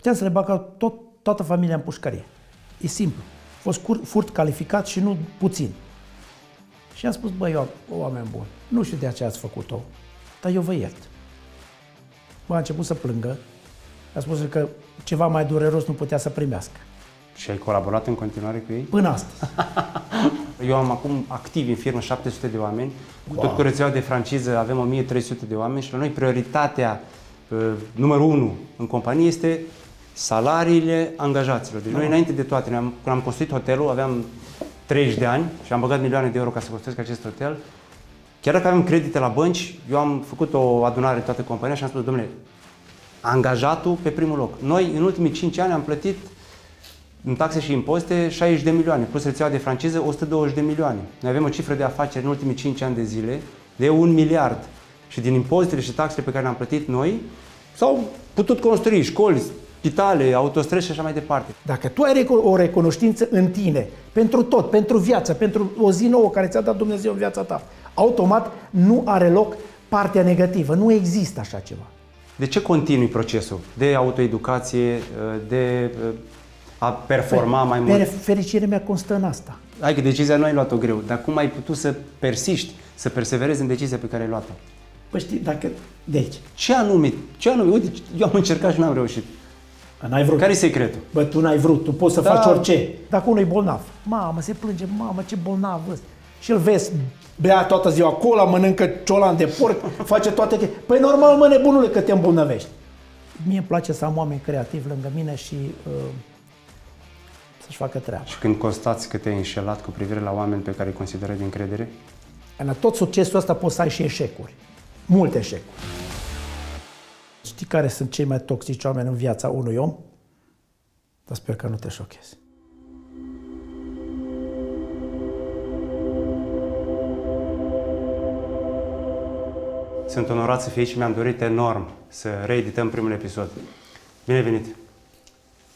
Puteam să le bagă tot, toată familia în pușcărie. E simplu. A fost cur, furt calificat și nu puțin. Și am spus, băi, eu, oameni buni, nu știu de ce ați făcut-o, dar eu vă iert. Bă, a început să plângă. A spus că ceva mai dureros nu putea să primească. Și ai colaborat în continuare cu ei? Până astăzi. Eu am acum activ în firmă 700 de oameni, wow. tot cu rețeaua de franciză avem 1300 de oameni și la noi prioritatea uh, numărul 1 în companie este salariile angajaților. Deci noi înainte de toate, când am construit hotelul, aveam 30 de ani și am băgat milioane de euro ca să construiesc acest hotel. Chiar dacă avem credite la bănci, eu am făcut o adunare în toată compania și am spus, domnule, angajatul pe primul loc. Noi, în ultimii 5 ani, am plătit în taxe și impozite 60 de milioane, plus rețeaua de franciză 120 de milioane. Noi avem o cifră de afaceri în ultimii 5 ani de zile de un miliard. Și din impozitele și taxele pe care le-am plătit noi, s-au putut construi școli, spitale, autostrăzi și așa mai departe. Dacă tu ai o recunoștință în tine, pentru tot, pentru viață, pentru o zi nouă care ți-a dat Dumnezeu în viața ta, automat nu are loc partea negativă. Nu există așa ceva. De ce continui procesul de autoeducație, de a performa mai mult? Fericirea mea constă în asta. Hai că decizia nu ai luat-o greu, dar cum ai putut să persiști, să perseverezi în decizia pe care ai luat-o? Păi știi, dacă... Deci... Ce anume? Ce anume? Uite, eu am încercat și n-am reușit. N-ai vrut. Care e secretul? Bă, tu n-ai vrut, tu poți să da. faci orice. Dacă unul e bolnav, mamă, se plânge, mamă, ce bolnav ăsta. Și îl vezi, bea toată ziua cola, mănâncă ciolan de porc, face toate chestii. Păi normal, mă, nebunule, că te îmbolnăvești. Mie îmi place să am oameni creativi lângă mine și uh, să-și facă treaba. Și când constați că te-ai înșelat cu privire la oameni pe care îi consideră de încredere? În tot succesul ăsta poți să ai și eșecuri. Multe eșecuri. Știi care sunt cei mai toxici oameni în viața unui om? Dar sper că nu te șochezi. Sunt onorat să fii aici și mi-am dorit enorm să reedităm primul episod. Bine venit!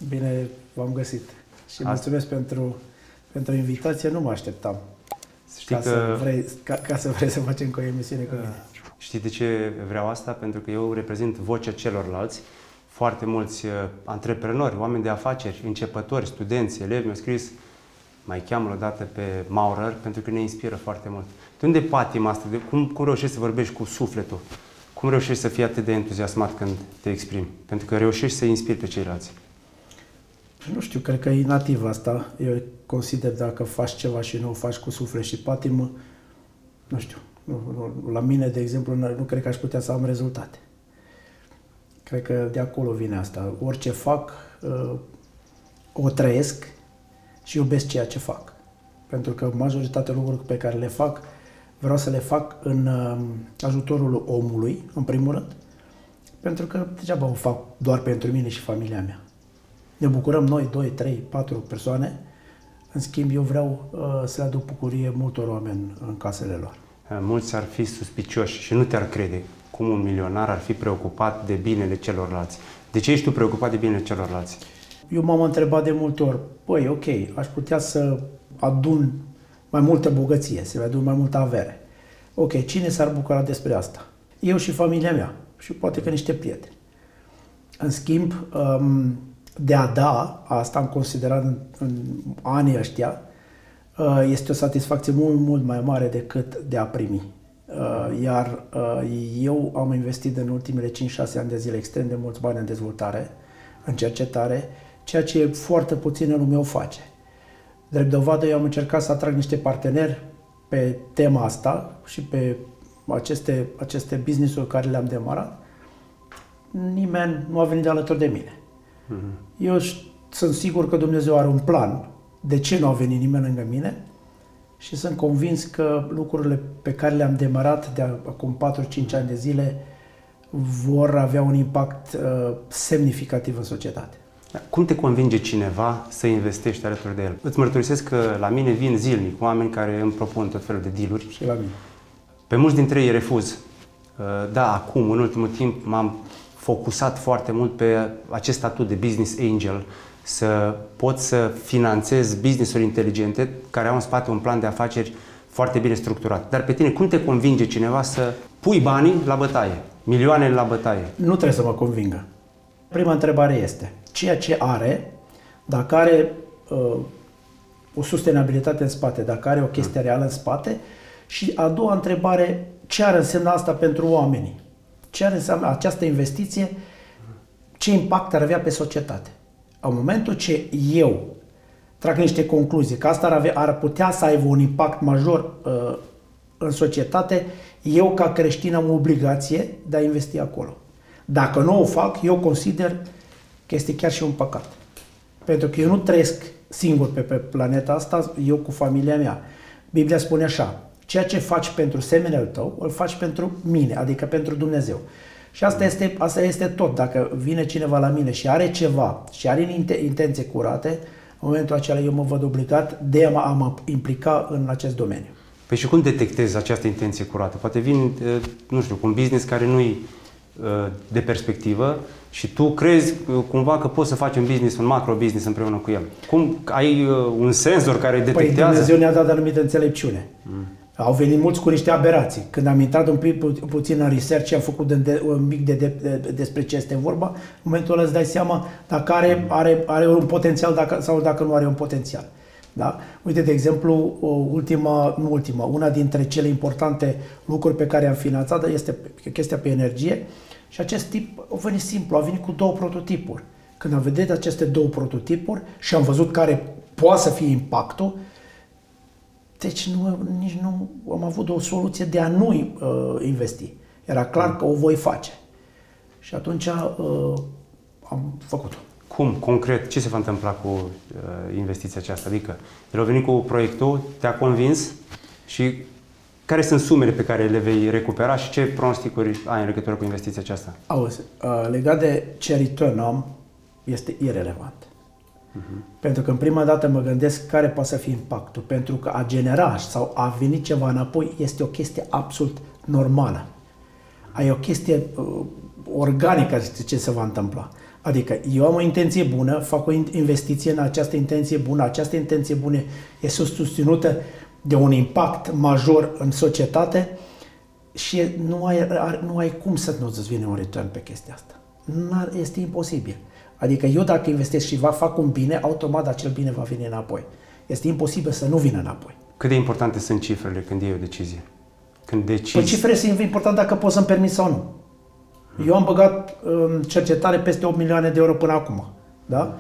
Bine v-am găsit și Asta. mulțumesc pentru, pentru invitație, nu mă așteptam. Știi ca, că... să vrei, ca, ca să vrei să facem cu o emisiune cu mine. Știi de ce vreau asta? Pentru că eu reprezint vocea celorlalți. Foarte mulți uh, antreprenori, oameni de afaceri, începători, studenți, elevi mi-au scris mai cheamă o dată pe Maurer pentru că ne inspiră foarte mult. De unde patima asta? De cum, cum reușești să vorbești cu sufletul? Cum reușești să fii atât de entuziasmat când te exprimi? Pentru că reușești să inspiri pe ceilalți. Nu știu, cred că e nativ asta. Eu consider dacă faci ceva și nu o faci cu suflet și patimă, nu știu, la mine, de exemplu, nu cred că aș putea să am rezultate. Cred că de acolo vine asta. Orice fac, uh, o trăiesc și iubesc ceea ce fac. Pentru că majoritatea lucrurilor pe care le fac, vreau să le fac în uh, ajutorul omului, în primul rând, pentru că degeaba o fac doar pentru mine și familia mea. Ne bucurăm noi, 2, 3, 4 persoane, în schimb eu vreau uh, să le aduc bucurie multor oameni în casele lor. Eh, mulți ar fi suspicioși și nu te-ar crede cum un milionar ar fi preocupat de binele celorlalți. De ce ești tu preocupat de binele celorlalți? Eu m-am întrebat de multe ori, păi ok, aș putea să adun mai multă bogăție, să le adun mai multă avere. Ok, cine s-ar bucura despre asta? Eu și familia mea și poate că niște prieteni. În schimb, um, de a da, asta am considerat în, în anii ăștia, Uh, este o satisfacție mult, mult mai mare decât de a primi. Uh, iar uh, eu am investit în ultimele 5-6 ani de zile extrem de mulți bani în dezvoltare, în cercetare, ceea ce foarte puțin lumea o face. Drept dovadă, eu am încercat să atrag niște parteneri pe tema asta și pe aceste, aceste business-uri care le-am demarat. Nimeni nu a venit de alături de mine. Mm-hmm. Eu sunt sigur că Dumnezeu are un plan de ce nu a venit nimeni lângă mine și sunt convins că lucrurile pe care le-am demarat de acum 4-5 ani de zile vor avea un impact uh, semnificativ în societate. Cum te convinge cineva să investești alături de el? Îți mărturisesc că la mine vin zilnic oameni care îmi propun tot felul de dealuri. Și la mine. Pe mulți dintre ei refuz. Uh, da, acum, în ultimul timp, m-am focusat foarte mult pe acest statut de business angel, să pot să finanțez business-uri inteligente care au în spate un plan de afaceri foarte bine structurat. Dar pe tine, cum te convinge cineva să pui banii la bătaie, milioanele la bătaie? Nu trebuie să mă convingă. Prima întrebare este, ceea ce are, dacă are uh, o sustenabilitate în spate, dacă are o chestie reală în spate. Și a doua întrebare, ce ar însemna asta pentru oamenii? Ce ar însemna această investiție? Ce impact ar avea pe societate? În momentul ce eu trag niște concluzii, că asta ar, avea, ar putea să aibă un impact major uh, în societate, eu ca creștin am obligație de a investi acolo. Dacă nu o fac, eu consider că este chiar și un păcat. Pentru că eu nu trăiesc singur pe, pe planeta asta, eu cu familia mea. Biblia spune așa, ceea ce faci pentru semenele tău, îl faci pentru mine, adică pentru Dumnezeu. Și asta este, asta este tot. Dacă vine cineva la mine și are ceva și are intenție curate, în momentul acela eu mă văd obligat de a mă implica în acest domeniu. Păi și cum detectezi această intenție curată? Poate vin, eh, nu știu, cu un business care nu-i eh, de perspectivă și tu crezi eh, cumva că poți să faci un business, un macro business împreună cu el. Cum ai un senzor care păi detectează? Păi Dumnezeu ne-a dat anumită înțelepciune. Mm. Au venit mulți cu niște aberații. Când am intrat un pic pu- puțin în research și am făcut de, de, un mic de, de, de, despre ce este vorba, în momentul ăla îți dai seama dacă are, are, are un potențial dacă, sau dacă nu are un potențial. Da? Uite, de exemplu, ultima, nu ultima, una dintre cele importante lucruri pe care am finanțat este chestia pe energie și acest tip a venit simplu, a venit cu două prototipuri. Când am vedut aceste două prototipuri și am văzut care poate să fie impactul, deci nu, nici nu am avut o soluție de a nu uh, investi. Era clar că o voi face. Și atunci uh, am făcut-o. Cum, concret, ce se va întâmpla cu uh, investiția aceasta? Adică, el a venit cu proiectul, te-a convins și care sunt sumele pe care le vei recupera și ce pronosticuri ai în legătură cu investiția aceasta? Auzi, uh, legat de ce return am, este irelevant. Uh-huh. Pentru că în prima dată mă gândesc care poate să fie impactul. Pentru că a genera sau a venit ceva înapoi este o chestie absolut normală. Ai o chestie uh, organică ce se va întâmpla. Adică eu am o intenție bună, fac o investiție în această intenție bună, această intenție bună este susținută de un impact major în societate și nu ai, nu ai cum să nu-ți vină un return pe chestia asta. Este imposibil. Adică eu dacă investesc și va fac un bine, automat acel bine va veni înapoi. Este imposibil să nu vină înapoi. Cât de importante sunt cifrele când iei o decizie? Când decizi... Păi cifrele sunt importante dacă poți să-mi permis sau nu. Eu am băgat în cercetare peste 8 milioane de euro până acum. Da?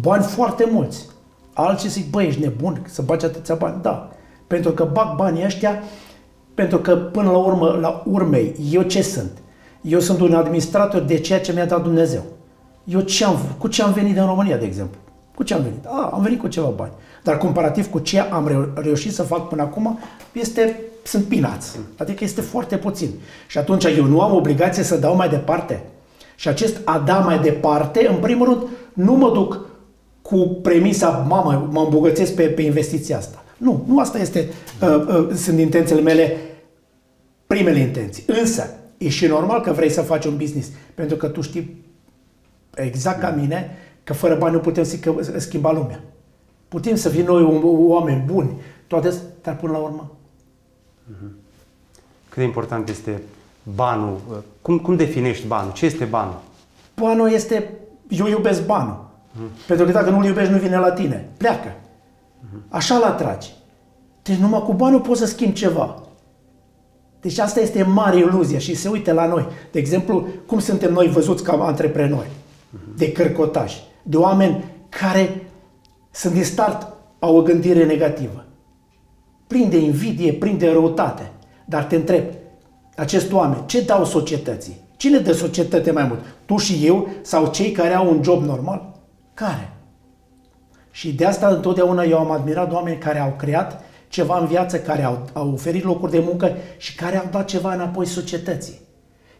Bani foarte mulți. Alții zic, băi, ești nebun să bagi atâția bani? Da. Pentru că bag banii ăștia, pentru că până la urmă, la urmei, eu ce sunt? Eu sunt un administrator de ceea ce mi-a dat Dumnezeu. Eu ce am, cu ce am venit în România, de exemplu? Cu ce am venit? A, am venit cu ceva bani. Dar comparativ cu ce am reu- reușit să fac până acum, este, sunt pinați. Adică este foarte puțin. Și atunci eu nu am obligație să dau mai departe. Și acest a da mai departe, în primul rând, nu mă duc cu premisa, mamă, mă îmbogățesc pe, pe investiția asta. Nu, nu asta este, uh, uh, sunt intențiile mele, primele intenții. Însă, e și normal că vrei să faci un business, pentru că tu știi exact ca mine că fără bani nu putem schimba lumea. Putem să fim noi oameni buni, toate, dar până la urmă. Mhm. Cât de important este banul? Cum, cum definești banul? Ce este banul? Banul este, eu iubesc banul. Uh-huh. Pentru că dacă nu-l iubești, nu vine la tine. Pleacă. Uh-huh. Așa l atragi. Deci numai cu banul poți să schimbi ceva. Deci asta este mare iluzie și se uite la noi. De exemplu, cum suntem noi văzuți ca antreprenori, uh-huh. De cărcotași, de oameni care sunt din start au o gândire negativă. Plin de invidie, plin de răutate. Dar te întreb, acest oameni, ce dau societății? Cine dă societate mai mult? Tu și eu sau cei care au un job normal? Care? Și de asta întotdeauna eu am admirat oameni care au creat ceva în viață, care au, au oferit locuri de muncă și care au dat ceva înapoi societății.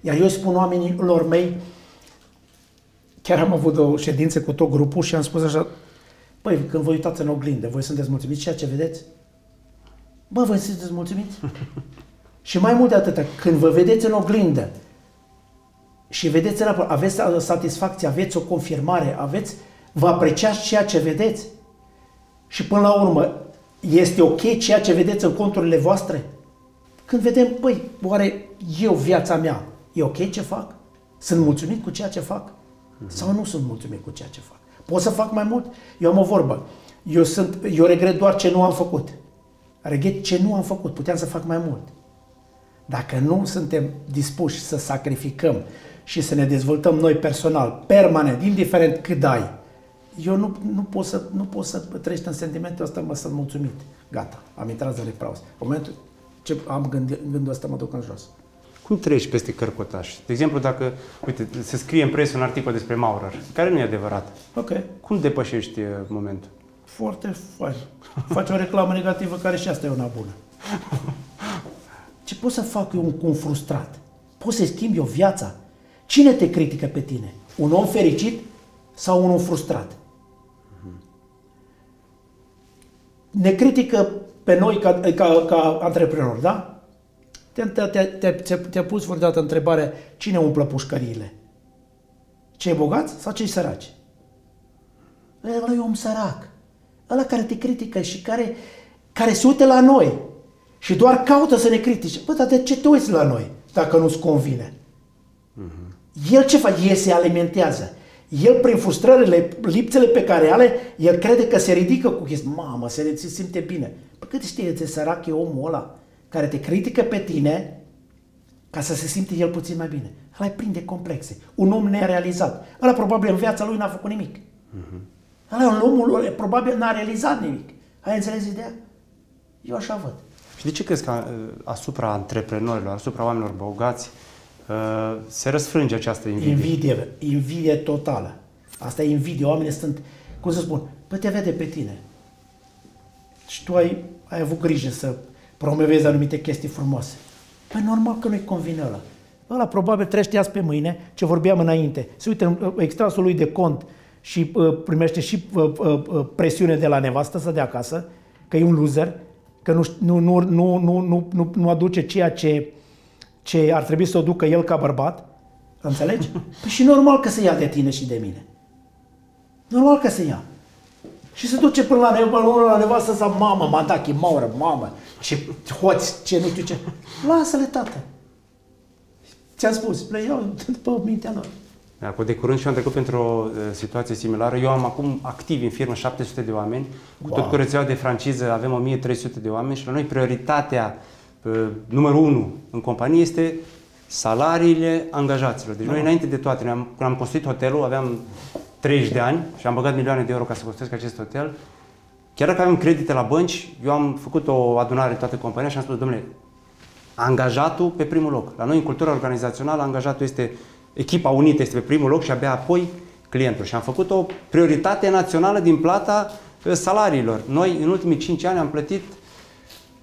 Iar eu spun oamenilor mei, chiar am avut o ședință cu tot grupul și am spus așa, Păi, când vă uitați în oglindă, voi sunteți mulțumiți ceea ce vedeți? Bă, voi sunteți mulțumiți? și mai mult de atât, când vă vedeți în oglindă și vedeți înapoi, aveți satisfacție, aveți o confirmare, aveți, vă apreciați ceea ce vedeți și până la urmă, este ok ceea ce vedeți în conturile voastre? Când vedem, păi, oare eu, viața mea, e ok ce fac? Sunt mulțumit cu ceea ce fac? Sau nu sunt mulțumit cu ceea ce fac. Pot să fac mai mult? Eu am o vorbă. Eu, sunt, eu regret doar ce nu am făcut. Regret ce nu am făcut. Puteam să fac mai mult. Dacă nu suntem dispuși să sacrificăm și să ne dezvoltăm noi personal, permanent, indiferent cât ai, eu nu, nu, pot să, nu pot să trăiești în sentimentul ăsta, mă, sunt mulțumit. Gata, am intrat în repraus. În momentul ce am gând, gândul ăsta, mă duc în jos. Cum treci peste cărcotaș? De exemplu, dacă, uite, se scrie în presă un articol despre Maurer, care nu e adevărat. Ok. Cum depășești uh, momentul? Foarte fain. Faci o reclamă negativă care și asta e una bună. Ce pot să fac eu cu un frustrat? Pot să-i schimbi o viața? Cine te critică pe tine? Un om fericit sau unul frustrat? Ne critică pe noi ca, ca, ca antreprenori, da? Te-a te, te, te, te pus vreodată întrebarea cine umplă pușcăriile? Cei bogați sau cei săraci? Ăla e om sărac. Ăla care te critică și care, care se uită la noi și doar caută să ne critice. Bă, dar de ce te uiți la noi dacă nu-ți convine? Uh-huh. El ce face? El se alimentează. El, prin frustrările, lipsele pe care are, el crede că se ridică cu chestii. Mamă, se, se simte bine. Păi cât știe, ți sărac e omul ăla care te critică pe tine ca să se simte el puțin mai bine. Ăla îi prinde complexe. Un om nerealizat. Ăla probabil în viața lui n-a făcut nimic. Uh-huh. Ăla un omul probabil n-a realizat nimic. Ai înțeles ideea? Eu așa văd. Și de ce crezi că uh, asupra antreprenorilor, asupra oamenilor bogați, uh, se răsfrânge această invidie? Invidie, invidie totală. Asta e invidie. Oamenii sunt, cum să spun, păi te vede pe tine. Și tu ai, ai avut grijă să promovezi anumite chestii frumoase. Păi normal că nu-i convine ăla. Ăla probabil trește azi pe mâine, ce vorbeam înainte. Se uită în uh, extrasul lui de cont și uh, primește și uh, uh, uh, presiune de la nevastă să dea acasă, că e un loser, că nu, nu, nu, nu, nu, nu, nu, nu aduce ceea ce, ce ar trebui să o ducă el ca bărbat. Înțelegi? Păi și normal că se ia de tine și de mine. Normal că se ia. Și se duce până la, nev- la nevastă să mamă, madachi, maură, mamă, ce hoți, ce nu știu ce. Lasă-le, tată. Ți-am spus, le iau după mintea lor. Da, cu de curând și am trecut pentru o uh, situație similară. Eu am acum activ în firmă 700 de oameni, cu wow. tot cu rețeaua de franciză avem 1300 de oameni și la noi prioritatea uh, numărul 1 în companie este salariile angajaților. Deci wow. noi înainte de toate, am, când am construit hotelul, aveam 30 de ani și am băgat milioane de euro ca să construiesc acest hotel. Chiar dacă avem credite la bănci, eu am făcut o adunare în toată compania și am spus, domnule, angajatul pe primul loc. La noi, în cultura organizațională, angajatul este echipa unită este pe primul loc și abia apoi clientul. Și am făcut o prioritate națională din plata uh, salariilor. Noi, în ultimii 5 ani, am plătit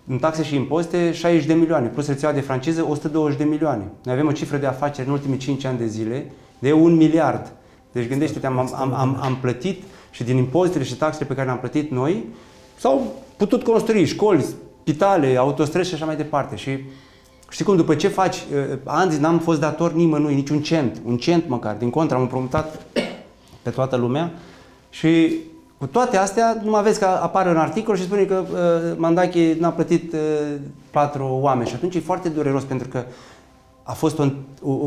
în taxe și impozite 60 de milioane, plus rețeaua de franciză 120 de milioane. Noi avem o cifră de afaceri în ultimii 5 ani de zile de un miliard. Deci gândește-te, am, am, am, am plătit și din impozitele și taxele pe care le-am plătit noi, s-au putut construi școli, spitale, autostrăzi și așa mai departe. Și Știi cum, după ce faci, uh, ani n-am fost dator nimănui, niciun cent, un cent măcar, din contră, am împrumutat pe toată lumea. Și cu toate astea, nu mai vezi că apare un articol și spune că uh, Mandache n-a plătit uh, patru oameni. Și atunci e foarte dureros pentru că a fost un,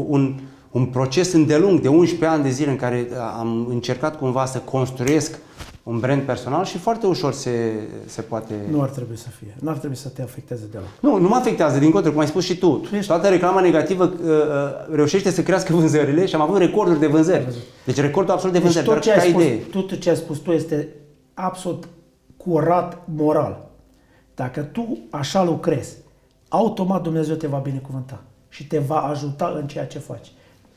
un, un proces îndelung de 11 ani de zile în care am încercat cumva să construiesc un brand personal și foarte ușor se, se poate... Nu ar trebui să fie. Nu ar trebui să te afecteze deloc. Nu, nu mă afectează, din contră, cum ai spus și tu. tu ești... Toată reclama negativă uh, uh, reușește să crească vânzările și am avut recorduri de vânzări. Deci recordul absolut de deci vânzări, tot ce ai spus, idee. Tot ce ai spus tu este absolut curat moral. Dacă tu așa lucrezi, automat Dumnezeu te va binecuvânta și te va ajuta în ceea ce faci.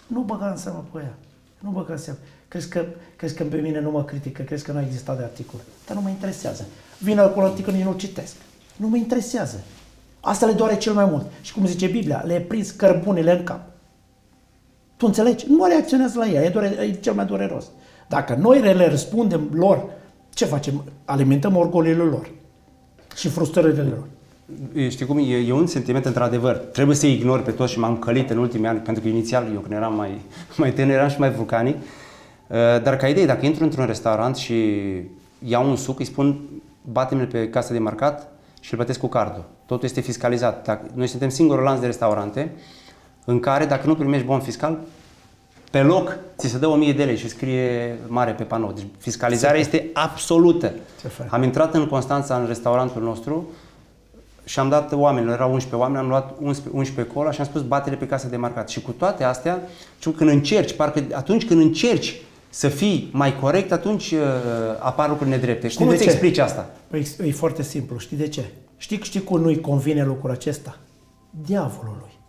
Nu băga în seamă pe ea. Nu băga în seamă. Crezi că, crezi că pe mine nu mă critică, crezi că nu a existat de articol. Dar nu mă interesează. Vine cu un articol, nici nu citesc. Nu mă interesează. Asta le doare cel mai mult. Și cum zice Biblia, le-ai prins cărbunele în cap. Tu înțelegi? Nu reacționează la ea, e, dore, e cel mai dureros. Dacă noi le răspundem lor, ce facem? Alimentăm orgolile lor și frustrările lor. Știi cum, e, e un sentiment într-adevăr. Trebuie să ignor pe toți și m-am călit în ultimii ani, pentru că inițial eu când eram mai, mai tânăr eram și mai vulcanic. Uh, dar ca idee, dacă intru într-un restaurant și iau un suc, îi spun bate pe casa de marcat și îl plătesc cu cardul. Totul este fiscalizat. Dacă, noi suntem singurul lanț de restaurante în care, dacă nu primești bon fiscal, pe loc ți se dă 1000 de lei și scrie mare pe panou. Deci fiscalizarea este absolută. Am intrat în Constanța, în restaurantul nostru, și am dat oamenilor, erau 11 oameni, am luat 11, 11 cola și am spus batele pe casă de marcat. Și cu toate astea, când încerci, parcă atunci când încerci să fii mai corect, atunci uh, apar lucruri nedrepte. Știi Cum îți explici asta? Păi e foarte simplu. Știi de ce? Știi, știi cum nu-i convine lucrul acesta? Diavolului.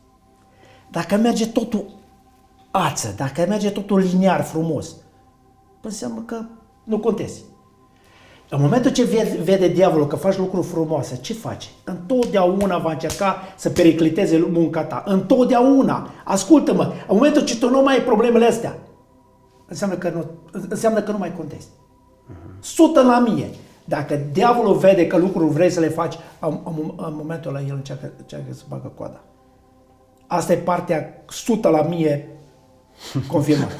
Dacă merge totul ață, dacă merge totul liniar, frumos, păi înseamnă că nu contezi. În momentul ce vede, vede diavolul că faci lucruri frumoase, ce face? Întotdeauna va încerca să pericliteze munca ta. Întotdeauna. Ascultă-mă, în momentul ce tu nu mai ai problemele astea, înseamnă că nu, înseamnă că nu mai contezi. Sută la mie. Dacă diavolul vede că lucruri vrei să le faci, în, în, în momentul ăla el încearcă, încearcă să bagă coada. Asta e partea sută la mie confirmat.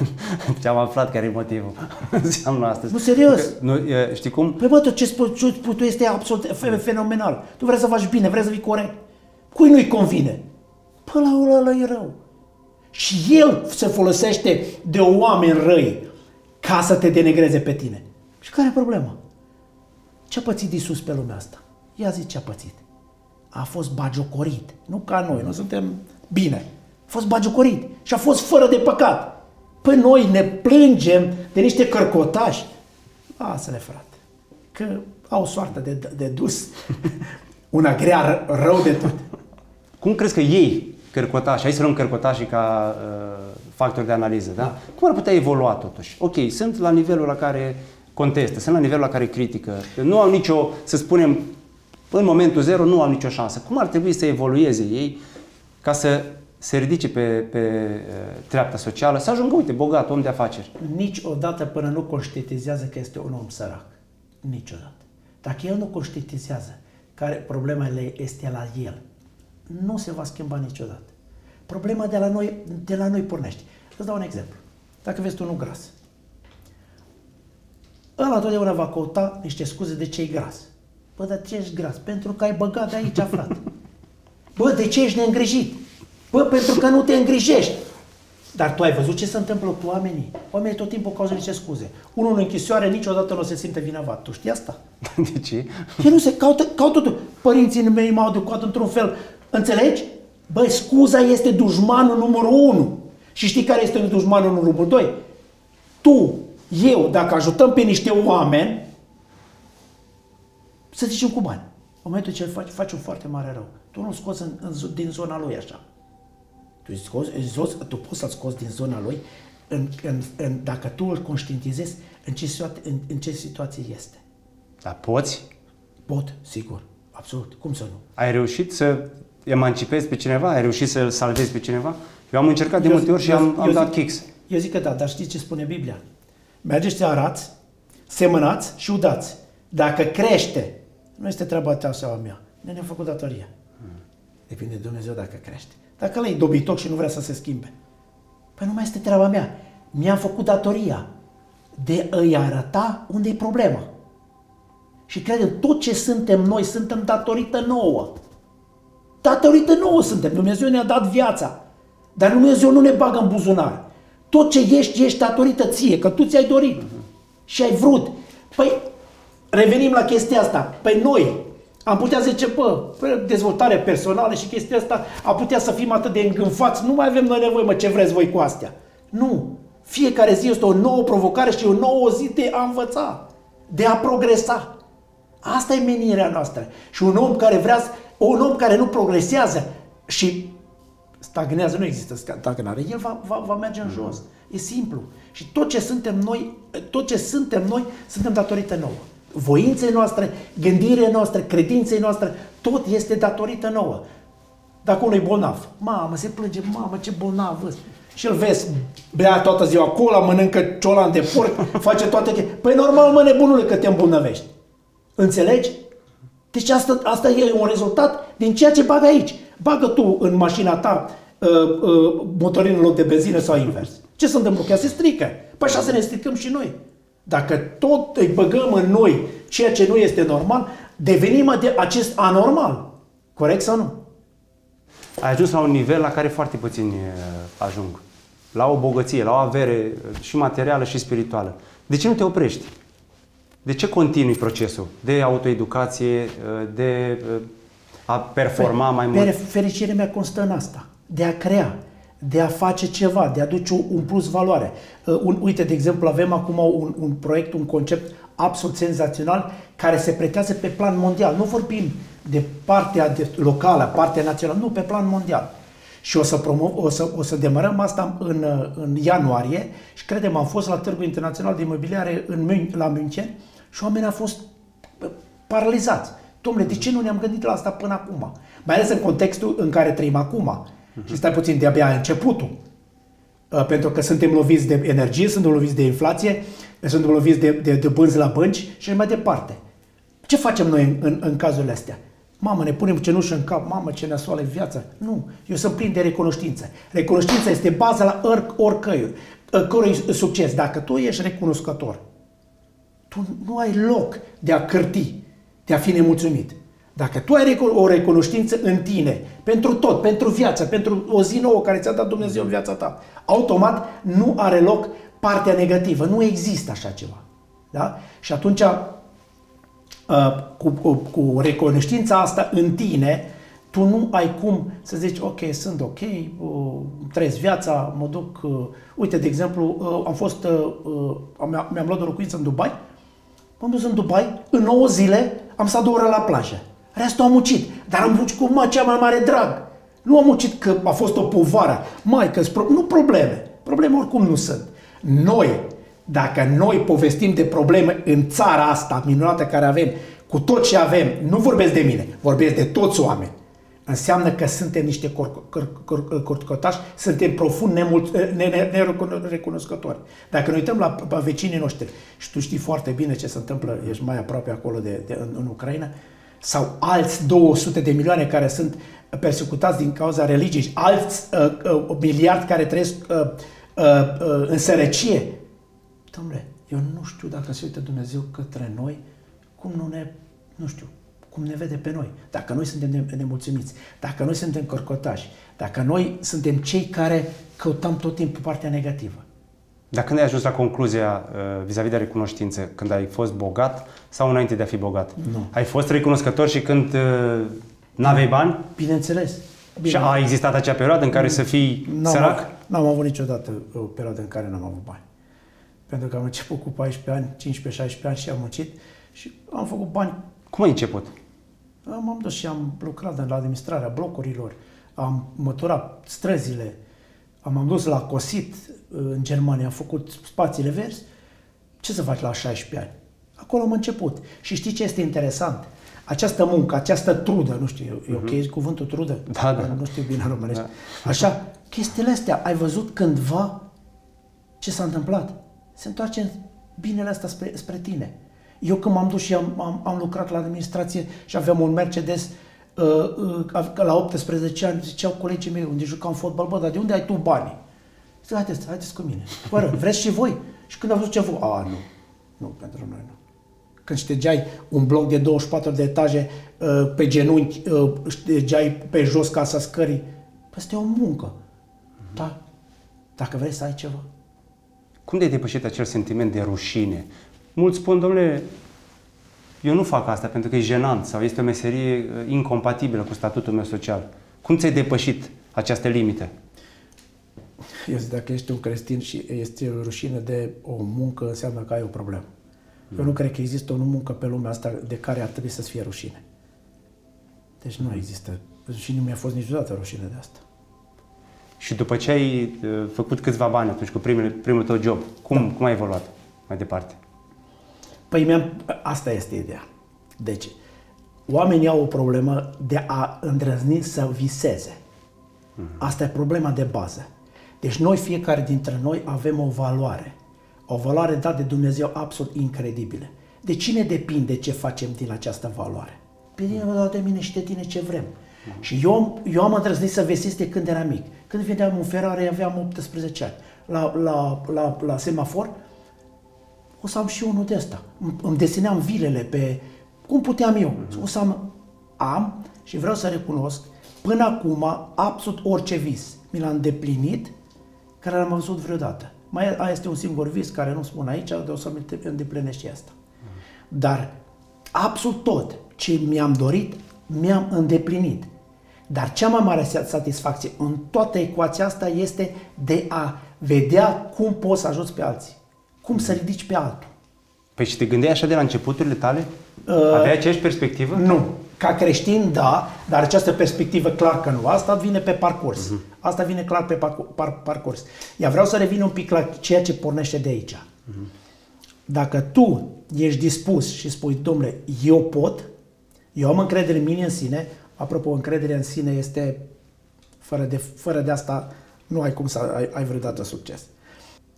Ce-am aflat care e motivul. Înseamnă astăzi. Nu, serios. Că, nu, știi cum? Păi bă, tu ce spui, ce spui tu este absolut fenomenal. Tu vrei să faci bine, vrei să fii corect. Cui nu-i convine? Păi la ăla e rău. Și el se folosește de oameni răi ca să te denegreze pe tine. Și care e problema? Ce a pățit Iisus pe lumea asta? Ia zi ce a pățit. A fost bagiocorit. Nu ca noi, nu suntem bine. A fost bagiocorit și a fost fără de păcat. Păi noi ne plângem de niște cărcotași. Lasă-le, frate, că au soartă de, de dus. Una grea, rău de tot. Cum crezi că ei, cărcotași, hai să luăm cărcotașii ca uh, factor de analiză, da? da? Cum ar putea evolua totuși? Ok, sunt la nivelul la care contestă, sunt la nivelul la care critică, nu au nicio, să spunem, în momentul zero nu au nicio șansă. Cum ar trebui să evolueze ei ca să se ridice pe, pe uh, treapta socială, să ajungă, uite, bogat, om de afaceri? Niciodată până nu conștientizează că este un om sărac. Niciodată. Dacă el nu conștientizează care problema este la el, nu se va schimba niciodată. Problema de la noi, de la noi pornește. Îți dau un exemplu. Dacă vezi tu unul gras, ăla totdeauna va căuta niște scuze de ce e gras. Bă, dar ce ești gras? Pentru că ai băgat de aici, frate. Bă, de ce ești neîngrijit? Bă, pentru că nu te îngrijești. Dar tu ai văzut ce se întâmplă cu oamenii? Oamenii tot timpul cauză niște scuze. Unul în închisoare niciodată nu se simte vinovat. Tu știi asta? De ce? El nu se caută, caută tot. Părinții mei m-au educat într-un fel. Înțelegi? Băi, scuza este dușmanul numărul unu. Și știi care este dușmanul numărul doi? Tu, eu, dacă ajutăm pe niște oameni, să zicem cu bani. În momentul ce faci, faci un foarte mare rău. Tu nu scoți în, în, din zona lui așa. Tu, scoți, tu poți să-l scoți din zona lui în, în, în, dacă tu îl conștientizezi în ce, în, în ce situație este. Dar poți? Pot, sigur. Absolut. Cum să nu? Ai reușit să emancipezi pe cineva? Ai reușit să-l salvezi pe cineva? Eu am încercat de eu, multe ori și eu, am, am dat kicks. Eu zic că da, dar știți ce spune Biblia? Mergeți să arați, semănați și udați. Dacă crește, nu este treaba ta sau a mea. Ne ne-am făcut datoria. Depinde de Dumnezeu dacă crește. Dacă ăla e dobitoc și nu vrea să se schimbe, păi nu mai este treaba mea. Mi-am făcut datoria de a-i arăta unde e problema. Și credem, tot ce suntem noi, suntem datorită nouă. Datorită nouă suntem. Dumnezeu ne-a dat viața. Dar Dumnezeu nu ne bagă în buzunar. Tot ce ești, ești datorită ție, că tu ți-ai dorit și ai vrut. Păi, revenim la chestia asta. Păi noi am putea zice, bă, dezvoltare personală și chestia asta, a putea să fim atât de îngânfați, nu mai avem noi nevoie, mă, ce vreți voi cu astea. Nu. Fiecare zi este o nouă provocare și o nouă zi de a învăța, de a progresa. Asta e menirea noastră. Și un om care vrea, un om care nu progresează și stagnează, nu există stagnare, el va, va, va merge în jos. E simplu. Și tot ce suntem noi, tot ce suntem noi, suntem datorită nouă. Voinței noastre, gândirea noastră, credinței noastre, tot este datorită nouă. Dacă unul e bolnav, mamă, se plânge, mamă, ce bolnav ăsta. Și îl vezi, bea toată ziua cola, mănâncă ciolan de porc, face toate chestii. Păi normal, mă, nebunule, că te îmbolnăvești. Înțelegi? Deci asta, asta e un rezultat din ceea ce bagă aici. Bagă tu în mașina ta uh, uh, motorinul în loc de benzină sau invers. Ce se întâmplă? Chiar se strică. Păi așa să ne stricăm și noi. Dacă tot îi băgăm în noi ceea ce nu este normal, devenim de acest anormal. Corect sau nu? Ai ajuns la un nivel la care foarte puțini uh, ajung. la o bogăție, la o avere și materială și spirituală, de ce nu te oprești? De ce continui procesul de autoeducație, de a performa mai mult? Fericirea mea constă în asta, de a crea, de a face ceva, de a aduce un plus valoare. Uh, un, uite, de exemplu, avem acum un, un proiect, un concept absolut senzațional care se pretează pe plan mondial. Nu vorbim de partea de, locală, partea națională, nu, pe plan mondial. Și o să, promo- o să, o să demarăm asta în, în ianuarie și credem, am fost la Târgul Internațional de Imobiliare în, la München și oamenii au fost paralizați. Domnule, de ce nu ne-am gândit la asta până acum? Mai ales în contextul în care trăim acum. Uh-huh. Și stai puțin, de-abia începutul. Uh, pentru că suntem loviți de energie, suntem loviți de inflație, suntem loviți de, de, de bânzi la bănci și mai departe. Ce facem noi în, în, în cazurile astea? Mamă, ne punem cenușă în cap, mamă, ce nasoală viața. Nu, eu sunt plin de recunoștință. Recunoștința este baza la or, oricărui, oricărui succes. Dacă tu ești recunoscător, tu nu ai loc de a cârti, de a fi nemulțumit. Dacă tu ai o recunoștință în tine, pentru tot, pentru viață, pentru o zi nouă care ți-a dat Dumnezeu în viața ta, automat nu are loc partea negativă. Nu există așa ceva. Da? Și atunci, uh, cu, cu, cu recunoștința asta în tine, tu nu ai cum să zici, ok, sunt ok, uh, trăiesc viața, mă duc... Uh, uite, de exemplu, uh, am fost, uh, uh, mi-am, mi luat o locuință în Dubai, m-am dus în Dubai, în 9 zile am stat două ore la plajă. Restul am muncit, dar am muncit cu mă, cea mai mare drag. Nu am muncit că a fost o povară. Mai, că nu probleme. Probleme oricum nu sunt. Noi, dacă noi povestim de probleme în țara asta minunată care avem, cu tot ce avem, nu vorbesc de mine, vorbesc de toți oameni, înseamnă că suntem niște corcotași, suntem profund nerecunoscători. Dacă ne uităm la, la vecinii noștri, și tu știi foarte bine ce se întâmplă, ești mai aproape acolo de, de în, în Ucraina, sau alți 200 de milioane care sunt persecutați din cauza religiei, alți uh, uh, miliardi care trăiesc uh, uh, uh, în sărăcie. Domnule, eu nu știu dacă se uită Dumnezeu către noi, cum nu ne, nu știu, cum ne vede pe noi. Dacă noi suntem nemulțumiți, dacă noi suntem cărcotași, dacă noi suntem cei care căutăm tot timpul partea negativă. Dacă nu ai ajuns la concluzia uh, vis-a-vis de recunoștință când ai fost bogat sau înainte de a fi bogat? Nu. Ai fost recunoscător și când uh, n-aveai bani? Bineînțeles. Bine. Și a existat acea perioadă în care să fii n-am sărac? Av- n-am avut niciodată o perioadă în care n-am avut bani. Pentru că am început cu 14 ani, 15-16 ani și am muncit și am făcut bani. Cum ai început? M-am dus și am lucrat la administrarea blocurilor, am măturat străzile, am dus la Cosit în Germania, am făcut spațiile verzi. Ce să faci la 16 ani? Acolo am început. Și știi ce este interesant? Această muncă, această trudă, nu știu, e ok uh-huh. cuvântul trudă? Da, da. Nu știu bine românește. Da. Așa, chestiile astea, ai văzut cândva ce s-a întâmplat? Se întoarce binele asta spre, spre tine. Eu când m-am dus și am, am, am lucrat la administrație și aveam un Mercedes uh, uh, la 18 ani, ziceau colegii mei, unde jucam fotbal, bă, dar de unde ai tu banii? Zic, haideți, haideți cu mine. Vă rog, vreți și voi? Și când am văzut ce am făcut, a, nu, nu, pentru noi nu. Când ștergeai un bloc de 24 de etaje uh, pe genunchi, uh, ștergeai pe jos casa scării, asta e o muncă. Mm-hmm. Da, dacă vrei să ai ceva. Cum de-ai depășit acel sentiment de rușine? Mulți spun, domnule, eu nu fac asta pentru că e jenant sau este o meserie uh, incompatibilă cu statutul meu social. Cum ți-ai depășit această limită? Eu zic, dacă ești un creștin și este rușine de o muncă, înseamnă că ai o problemă. Mm. Eu nu cred că există o muncă pe lumea asta de care ar trebui să-ți fie rușine. Deci nu există. Și nu mi-a fost niciodată rușine de asta. Și după ce ai uh, făcut câțiva bani atunci cu primul, primul tău job, cum, da. cum ai evoluat mai departe? Păi mi-am, asta este ideea. Deci, oamenii au o problemă de a îndrăzni să viseze. Mm-hmm. Asta e problema de bază. Deci noi, fiecare dintre noi, avem o valoare. O valoare dată de Dumnezeu absolut incredibilă. De cine depinde ce facem din această valoare? Pe tine mă dau de mine și de tine ce vrem. Mm-hmm. Și eu, eu am îndrăznit să vesesc de când eram mic. Când vedeam un Ferrari, aveam 18 ani. La, la, la, la semafor, o să am și unul de ăsta. Îmi deseneam vilele pe... Cum puteam eu? Mm-hmm. O să am, am și vreau să recunosc, până acum, absolut orice vis mi l-am îndeplinit care l-am văzut vreodată. Mai aia este un singur vis care nu spun aici, de o să îndeplinești și asta. Dar absolut tot ce mi-am dorit, mi-am îndeplinit. Dar cea mai mare satisfacție în toată ecuația asta este de a vedea cum poți să ajuți pe alții. Cum să ridici pe altul. Păi și te gândeai așa de la începuturile tale? Uh, Aveai aceeași perspectivă? Nu. Ca creștin, da, dar această perspectivă clar că nu. Asta vine pe parcurs. Uh-huh. Asta vine clar pe par, par, parcurs. Iar vreau să revin un pic la ceea ce pornește de aici. Uh-huh. Dacă tu ești dispus și spui, domnule, eu pot, eu am încredere în mine în sine, apropo, încrederea în sine este, fără de, fără de asta, nu ai cum să ai, ai vreodată succes.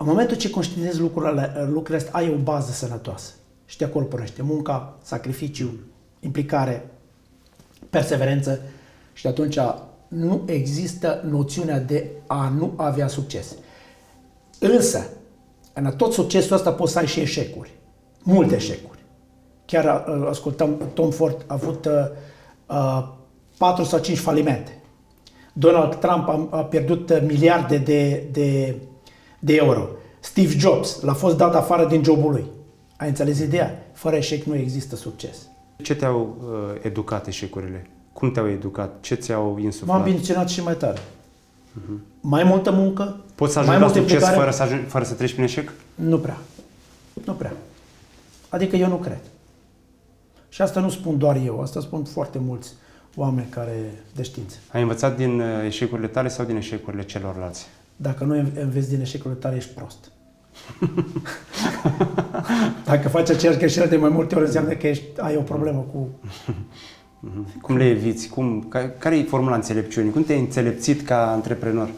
În momentul ce conștientizezi lucrurile, lucrurile astea, ai o bază sănătoasă. Și de acolo pornește munca, sacrificiu, implicare, perseverență și de atunci nu există noțiunea de a nu avea succes. Însă, în tot succesul ăsta poți să ai și eșecuri. Multe eșecuri. Chiar uh, ascultam, Tom Ford a avut uh, uh, 4 sau 5 falimente. Donald Trump a, a pierdut uh, miliarde de, de, de euro. Steve Jobs l-a fost dat afară din jobul lui. Ai înțeles ideea? Fără eșec nu există succes. Ce te-au uh, educat eșecurile? Cum te-au educat? Ce ți-au insuflat? M-am ambiționat și mai tare. Uh-huh. Mai multă muncă, Poți să ajungi la succes fără să, ajungi, fără să treci prin eșec? Nu prea. Nu prea. Adică eu nu cred. Și asta nu spun doar eu, asta spun foarte mulți oameni care de știință. Ai învățat din uh, eșecurile tale sau din eșecurile celorlalți? Dacă nu înveți din eșecurile tale, ești prost. Dacă faci aceeași greșeală de mai multe ori, înseamnă că ești, ai o problemă cu... Cum le eviți? Cum, care e formula înțelepciunii? Cum te-ai înțelepțit ca antreprenor?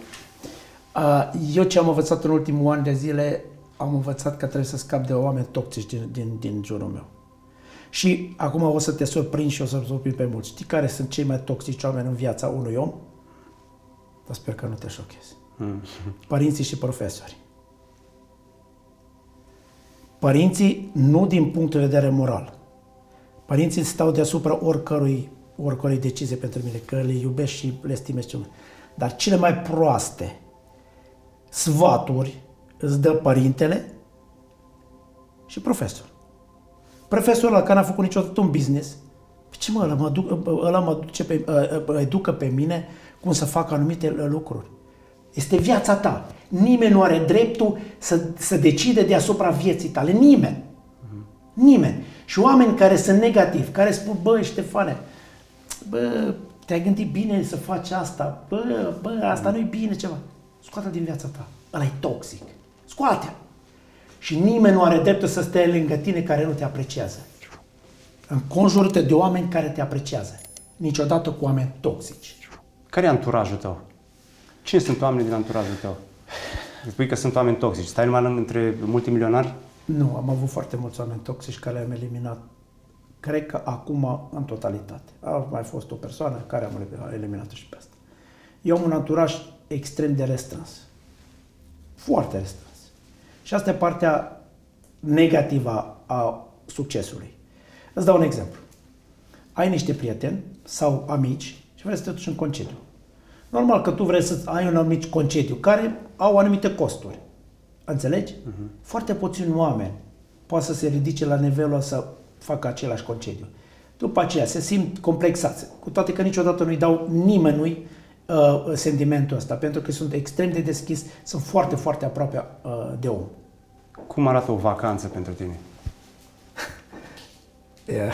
Eu ce am învățat în ultimul an de zile, am învățat că trebuie să scap de oameni toxici din, din, din jurul meu. Și acum o să te surprind și o să surprind pe mulți. Știi care sunt cei mai toxici oameni în viața unui om? Dar sper că nu te șochezi. Mm. Părinții și profesori. Părinții nu din punct de vedere moral. Părinții stau deasupra oricărui, oricărui decizie pentru mine, că le iubesc și le stimez ce Dar cele mai proaste sfaturi îți dă părintele și profesor. Profesorul ăla care n-a făcut niciodată un business, pe ce mă, ăla mă, duc, ăla mă duce pe, educă pe mine cum să fac anumite lucruri. Este viața ta. Nimeni nu are dreptul să, să decide deasupra vieții tale. Nimeni. Nimeni. Și oameni care sunt negativi, care spun, bă, Ștefane, bă, te-ai gândit bine să faci asta, bă, bă, asta nu-i bine ceva. Scoate din viața ta. Ăla e toxic. Scoate Și nimeni nu are dreptul să stea lângă tine care nu te apreciază. Înconjură-te de oameni care te apreciază. Niciodată cu oameni toxici. Care e anturajul tău? Cine sunt oamenii din anturajul tău? Spui că sunt oameni toxici. Stai numai între multimilionari? Nu, am avut foarte mulți oameni toxici care am eliminat. Cred că acum în totalitate. A mai fost o persoană care am eliminat și pe asta. Eu am un anturaj extrem de restrâns. Foarte restrâns. Și asta e partea negativă a succesului. Îți dau un exemplu. Ai niște prieteni sau amici și vrei să te duci în concediu. Normal că tu vrei să ai un anumit concediu care au anumite costuri. Înțelegi? Uh-huh. Foarte puțini oameni poate să se ridice la nivelul să facă același concediu. După aceea se simt complexați, cu toate că niciodată nu-i dau nimănui uh, sentimentul ăsta, pentru că sunt extrem de deschis, sunt foarte, foarte aproape uh, de om. Cum arată o vacanță pentru tine?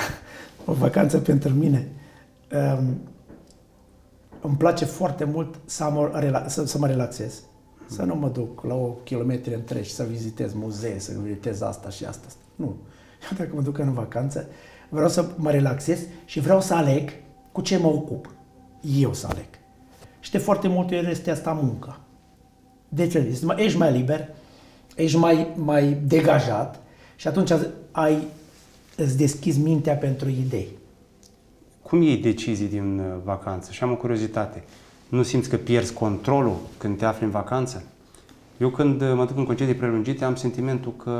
o vacanță pentru mine. Um, îmi place foarte mult să mă, să, să mă relaxez. Să nu mă duc la o kilometri întregi să vizitez muzee, să vizitez asta și asta. Nu. Eu dacă mă duc în vacanță, vreau să mă relaxez și vreau să aleg cu ce mă ocup. Eu să aleg. Și de foarte multe ori este asta munca. De ce? Ești mai liber, ești mai, mai degajat și atunci ai, îți deschizi mintea pentru idei. Cum iei decizii din uh, vacanță? Și am o curiozitate. Nu simți că pierzi controlul când te afli în vacanță? Eu când uh, mă duc în concedii prelungite am sentimentul că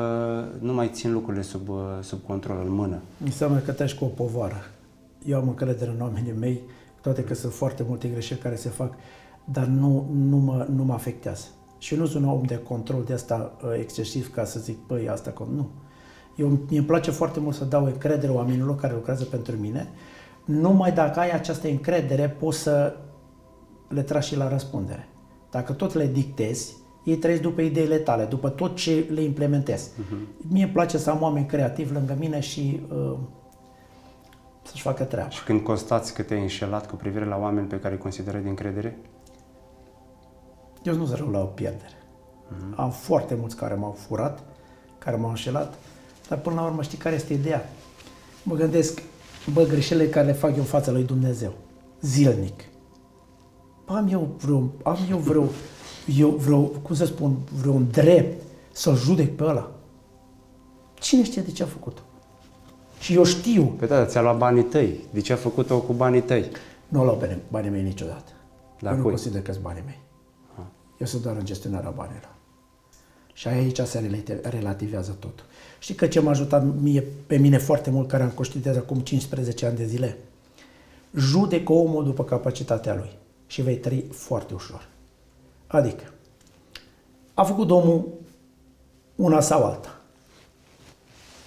nu mai țin lucrurile sub, uh, sub control, în mână. Înseamnă că treci cu o povară. Eu am încredere în oamenii mei, toate că sunt foarte multe greșeli care se fac, dar nu, nu, mă, nu mă afectează. Și eu nu sunt un om de control de asta uh, excesiv ca să zic, băi, asta, con-". nu. Eu, mi îmi place foarte mult să dau încredere oamenilor care lucrează pentru mine. Numai dacă ai această încredere, poți să le tragi și la răspundere. Dacă tot le dictezi, ei trăiesc după ideile tale, după tot ce le implementezi. Uh-huh. Mie îmi place să am oameni creativi lângă mine și uh, să-și facă treaba. Și când constați că te-ai înșelat cu privire la oameni pe care îi consideră de încredere? Eu nu sunt rău la o pierdere. Uh-huh. Am foarte mulți care m-au furat, care m-au înșelat, dar până la urmă știi care este ideea? Mă gândesc, bă, greșelile care le fac eu în fața lui Dumnezeu, zilnic. Am eu vreo, am eu vreo, eu vreo, cum să spun, vreun drept să-l judec pe ăla? Cine știe de ce a făcut-o? Și eu știu. Pe da, ți-a luat banii tăi. De ce a făcut-o cu banii tăi? Nu luat banii, banii mei niciodată. La eu nu cui? consider că sunt banii mei. Eu sunt doar în gestionarea banilor. Și aici se relate- relativează totul. Știi că ce m-a ajutat mie, pe mine foarte mult, care am conștientizat acum 15 ani de zile? Judecă omul după capacitatea lui și vei trăi foarte ușor. Adică, a făcut omul una sau alta.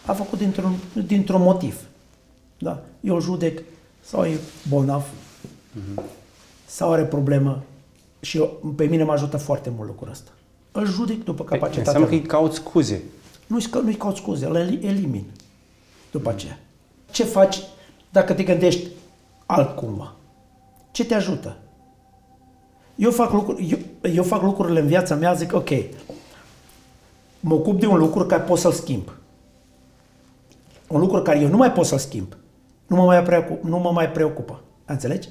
A făcut dintr-un, dintr-un motiv. Da? Eu îl judec sau e bolnav, sau are problemă și eu, pe mine mă ajută foarte mult lucrul ăsta. Îl judec după Păi, capacitatea înseamnă că lui. îi cauți scuze. Nu-i, scă- nu-i caut scuze, îl eli- elimin după aceea. Ce faci dacă te gândești altcumva? Ce te ajută? Eu fac, lucruri, eu, eu fac lucrurile în viața mea, zic, ok, mă ocup de un lucru care pot să-l schimb. Un lucru care eu nu mai pot să-l schimb. Nu mă mai, preocup, nu mă mai preocupă. Înțelegi?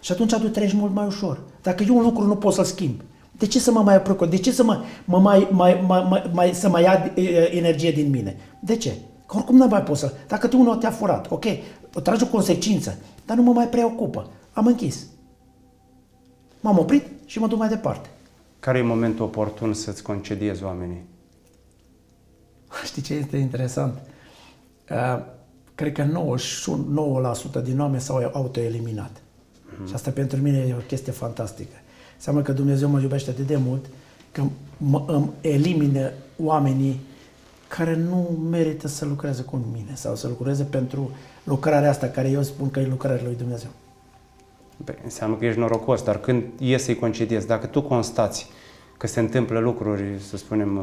Și atunci tu treci mult mai ușor. Dacă eu un lucru nu pot să-l schimb, de ce să mă mai preocup? De ce să mă, mă mai, mai, mai, mai, mai, să mai ia e, energie din mine? De ce? Că oricum nu mai pot să... Dacă tu unul te-a furat, ok, o tragi o consecință, dar nu mă mai preocupă. Am închis. M-am oprit și mă duc mai departe. Care e momentul oportun să-ți concediezi oamenii? Știi ce este interesant? Uh, cred că 99% din oameni s-au autoeliminat. Mm-hmm. Și asta pentru mine e o chestie fantastică. Înseamnă că Dumnezeu mă iubește atât de mult că mă, îmi elimină oamenii care nu merită să lucreze cu mine sau să lucreze pentru lucrarea asta care eu spun că e lucrarea lui Dumnezeu. Păi, înseamnă că ești norocos, dar când e să-i concediezi, dacă tu constați că se întâmplă lucruri, să spunem,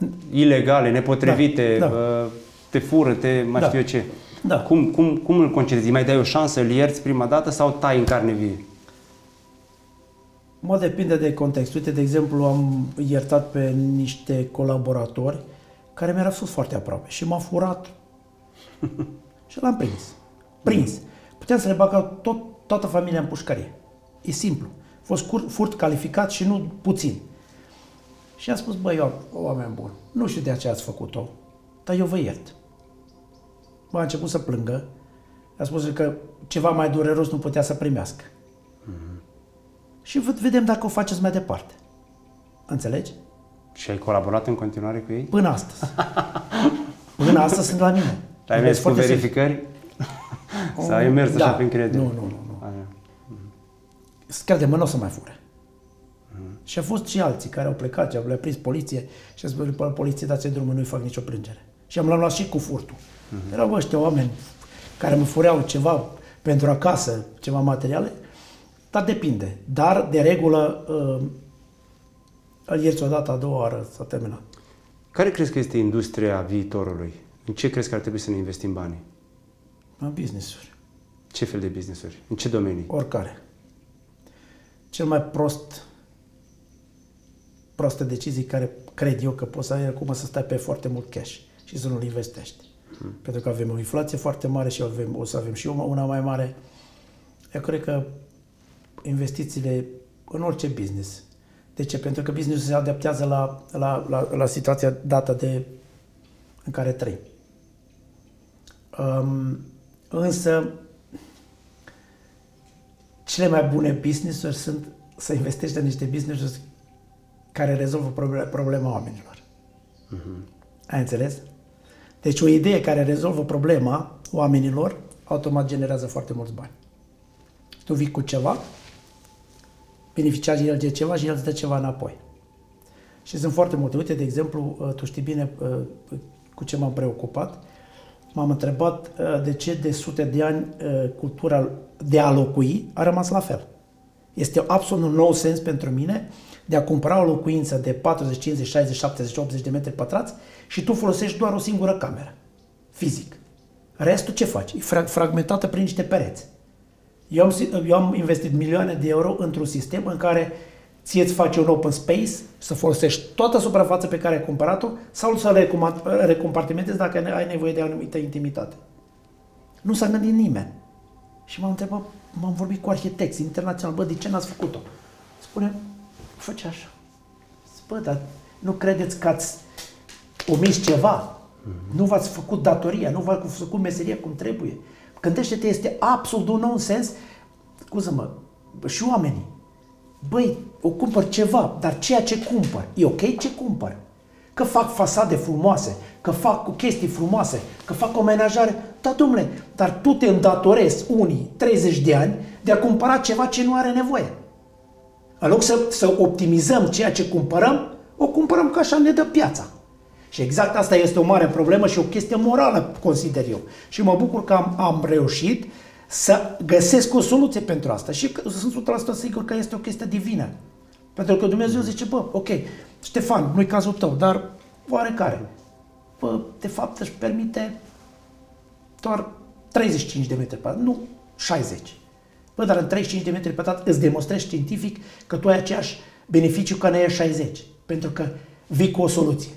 uh, ilegale, nepotrivite, Da, da. uh, te fură, te mai Da. știu eu ce, Da. cum, cum, cum îl concediezi? Îi mai dai o șansă, îl ierți prima dată sau tai în carne vie? Mă depinde de context. Uite, de exemplu, am iertat pe niște colaboratori care mi-au fost foarte aproape și m-a furat și l-am prins. Prins. Puteam să le bagă tot, toată familia în pușcărie. E simplu. A fost cur, furt calificat și nu puțin. Și am spus, băi, eu, oameni buni, nu știu de ce ați făcut-o, dar eu vă iert. Bă, a început să plângă. A spus că ceva mai dureros nu putea să primească. Și v- vedem dacă o faceți mai departe. Înțelegi? Și ai colaborat în continuare cu ei? Până astăzi. Până astăzi sunt la mine. Ai Vezi mers cu foarte serios. verificări? Sau ai mers Da. așa prin credere? Nu, nu, nu. nu. Aia. Crede-mă, nu o să mai fure. Și au fost și alții care au plecat, și le-a prins poliție și a spus, "Bă, poliție, dați drumul, nu-i fac nicio plângere. Și am luat și cu furtul. Erau bă, ăștia oameni care mă fureau ceva pentru acasă, ceva materiale, dar depinde. Dar, de regulă, uh, îl ierți o dată, a doua oară, s-a terminat. Care crezi că este industria viitorului? În ce crezi că ar trebui să ne investim banii? În business-uri. Ce fel de business-uri? În ce domenii? Oricare. Cel mai prost prostă decizii care cred eu că poți să ai e cum să stai pe foarte mult cash și să nu-l investești. Hmm. Pentru că avem o inflație foarte mare și avem, o să avem și una mai mare. Eu cred că investițiile în orice business. De ce? Pentru că businessul se adaptează la, la, la, la situația dată de în care trăim. Um, însă, cele mai bune business-uri sunt să investești în niște business care rezolvă proble- problema oamenilor. Uh-huh. Ai înțeles? Deci o idee care rezolvă problema oamenilor automat generează foarte mulți bani. Tu vii cu ceva beneficiază el de ceva și el îți dă ceva înapoi. Și sunt foarte multe. Uite, de exemplu, uh, tu știi bine uh, cu ce m-am preocupat. M-am întrebat uh, de ce de sute de ani cultura de a locui a rămas la fel. Este absolut un nou sens pentru mine de a cumpăra o locuință de 40, 50, 60, 70, 80 de metri pătrați și tu folosești doar o singură cameră, fizic. Restul ce faci? E fragmentată prin niște pereți. Eu am, eu am investit milioane de euro într-un sistem în care ție îți face un open space, să folosești toată suprafața pe care ai cumpărat-o sau să recompartimentezi dacă ai nevoie de o anumită intimitate. Nu s-a gândit nimeni. Și m-am întrebat, m-am vorbit cu arhitecți internaționali, bă, de ce n-ați făcut-o? Spune, face așa. Bă, dar nu credeți că ați omis ceva? Mm-hmm. Nu v-ați făcut datoria, nu v-ați făcut meseria cum trebuie. Gândește-te, este absolut un nonsens. Scuză-mă, și oamenii. Băi, o cumpăr ceva, dar ceea ce cumpăr, e ok ce cumpăr? Că fac fasade frumoase, că fac cu chestii frumoase, că fac o menajare, da, domnule, dar tu te îndatorezi unii 30 de ani de a cumpăra ceva ce nu are nevoie. În loc să, să optimizăm ceea ce cumpărăm, o cumpărăm ca așa ne dă piața. Și exact asta este o mare problemă și o chestie morală, consider eu. Și mă bucur că am, am reușit să găsesc o soluție pentru asta. Și sunt 100% sigur că este o chestie divină. Pentru că Dumnezeu zice, bă, ok, Ștefan, nu-i cazul tău, dar oarecare. Bă, de fapt își permite doar 35 de metri pătrați, nu 60. Bă, dar în 35 de metri pătrați îți demonstrezi științific că tu ai aceeași beneficiu ca în aia 60. Pentru că vii cu o soluție.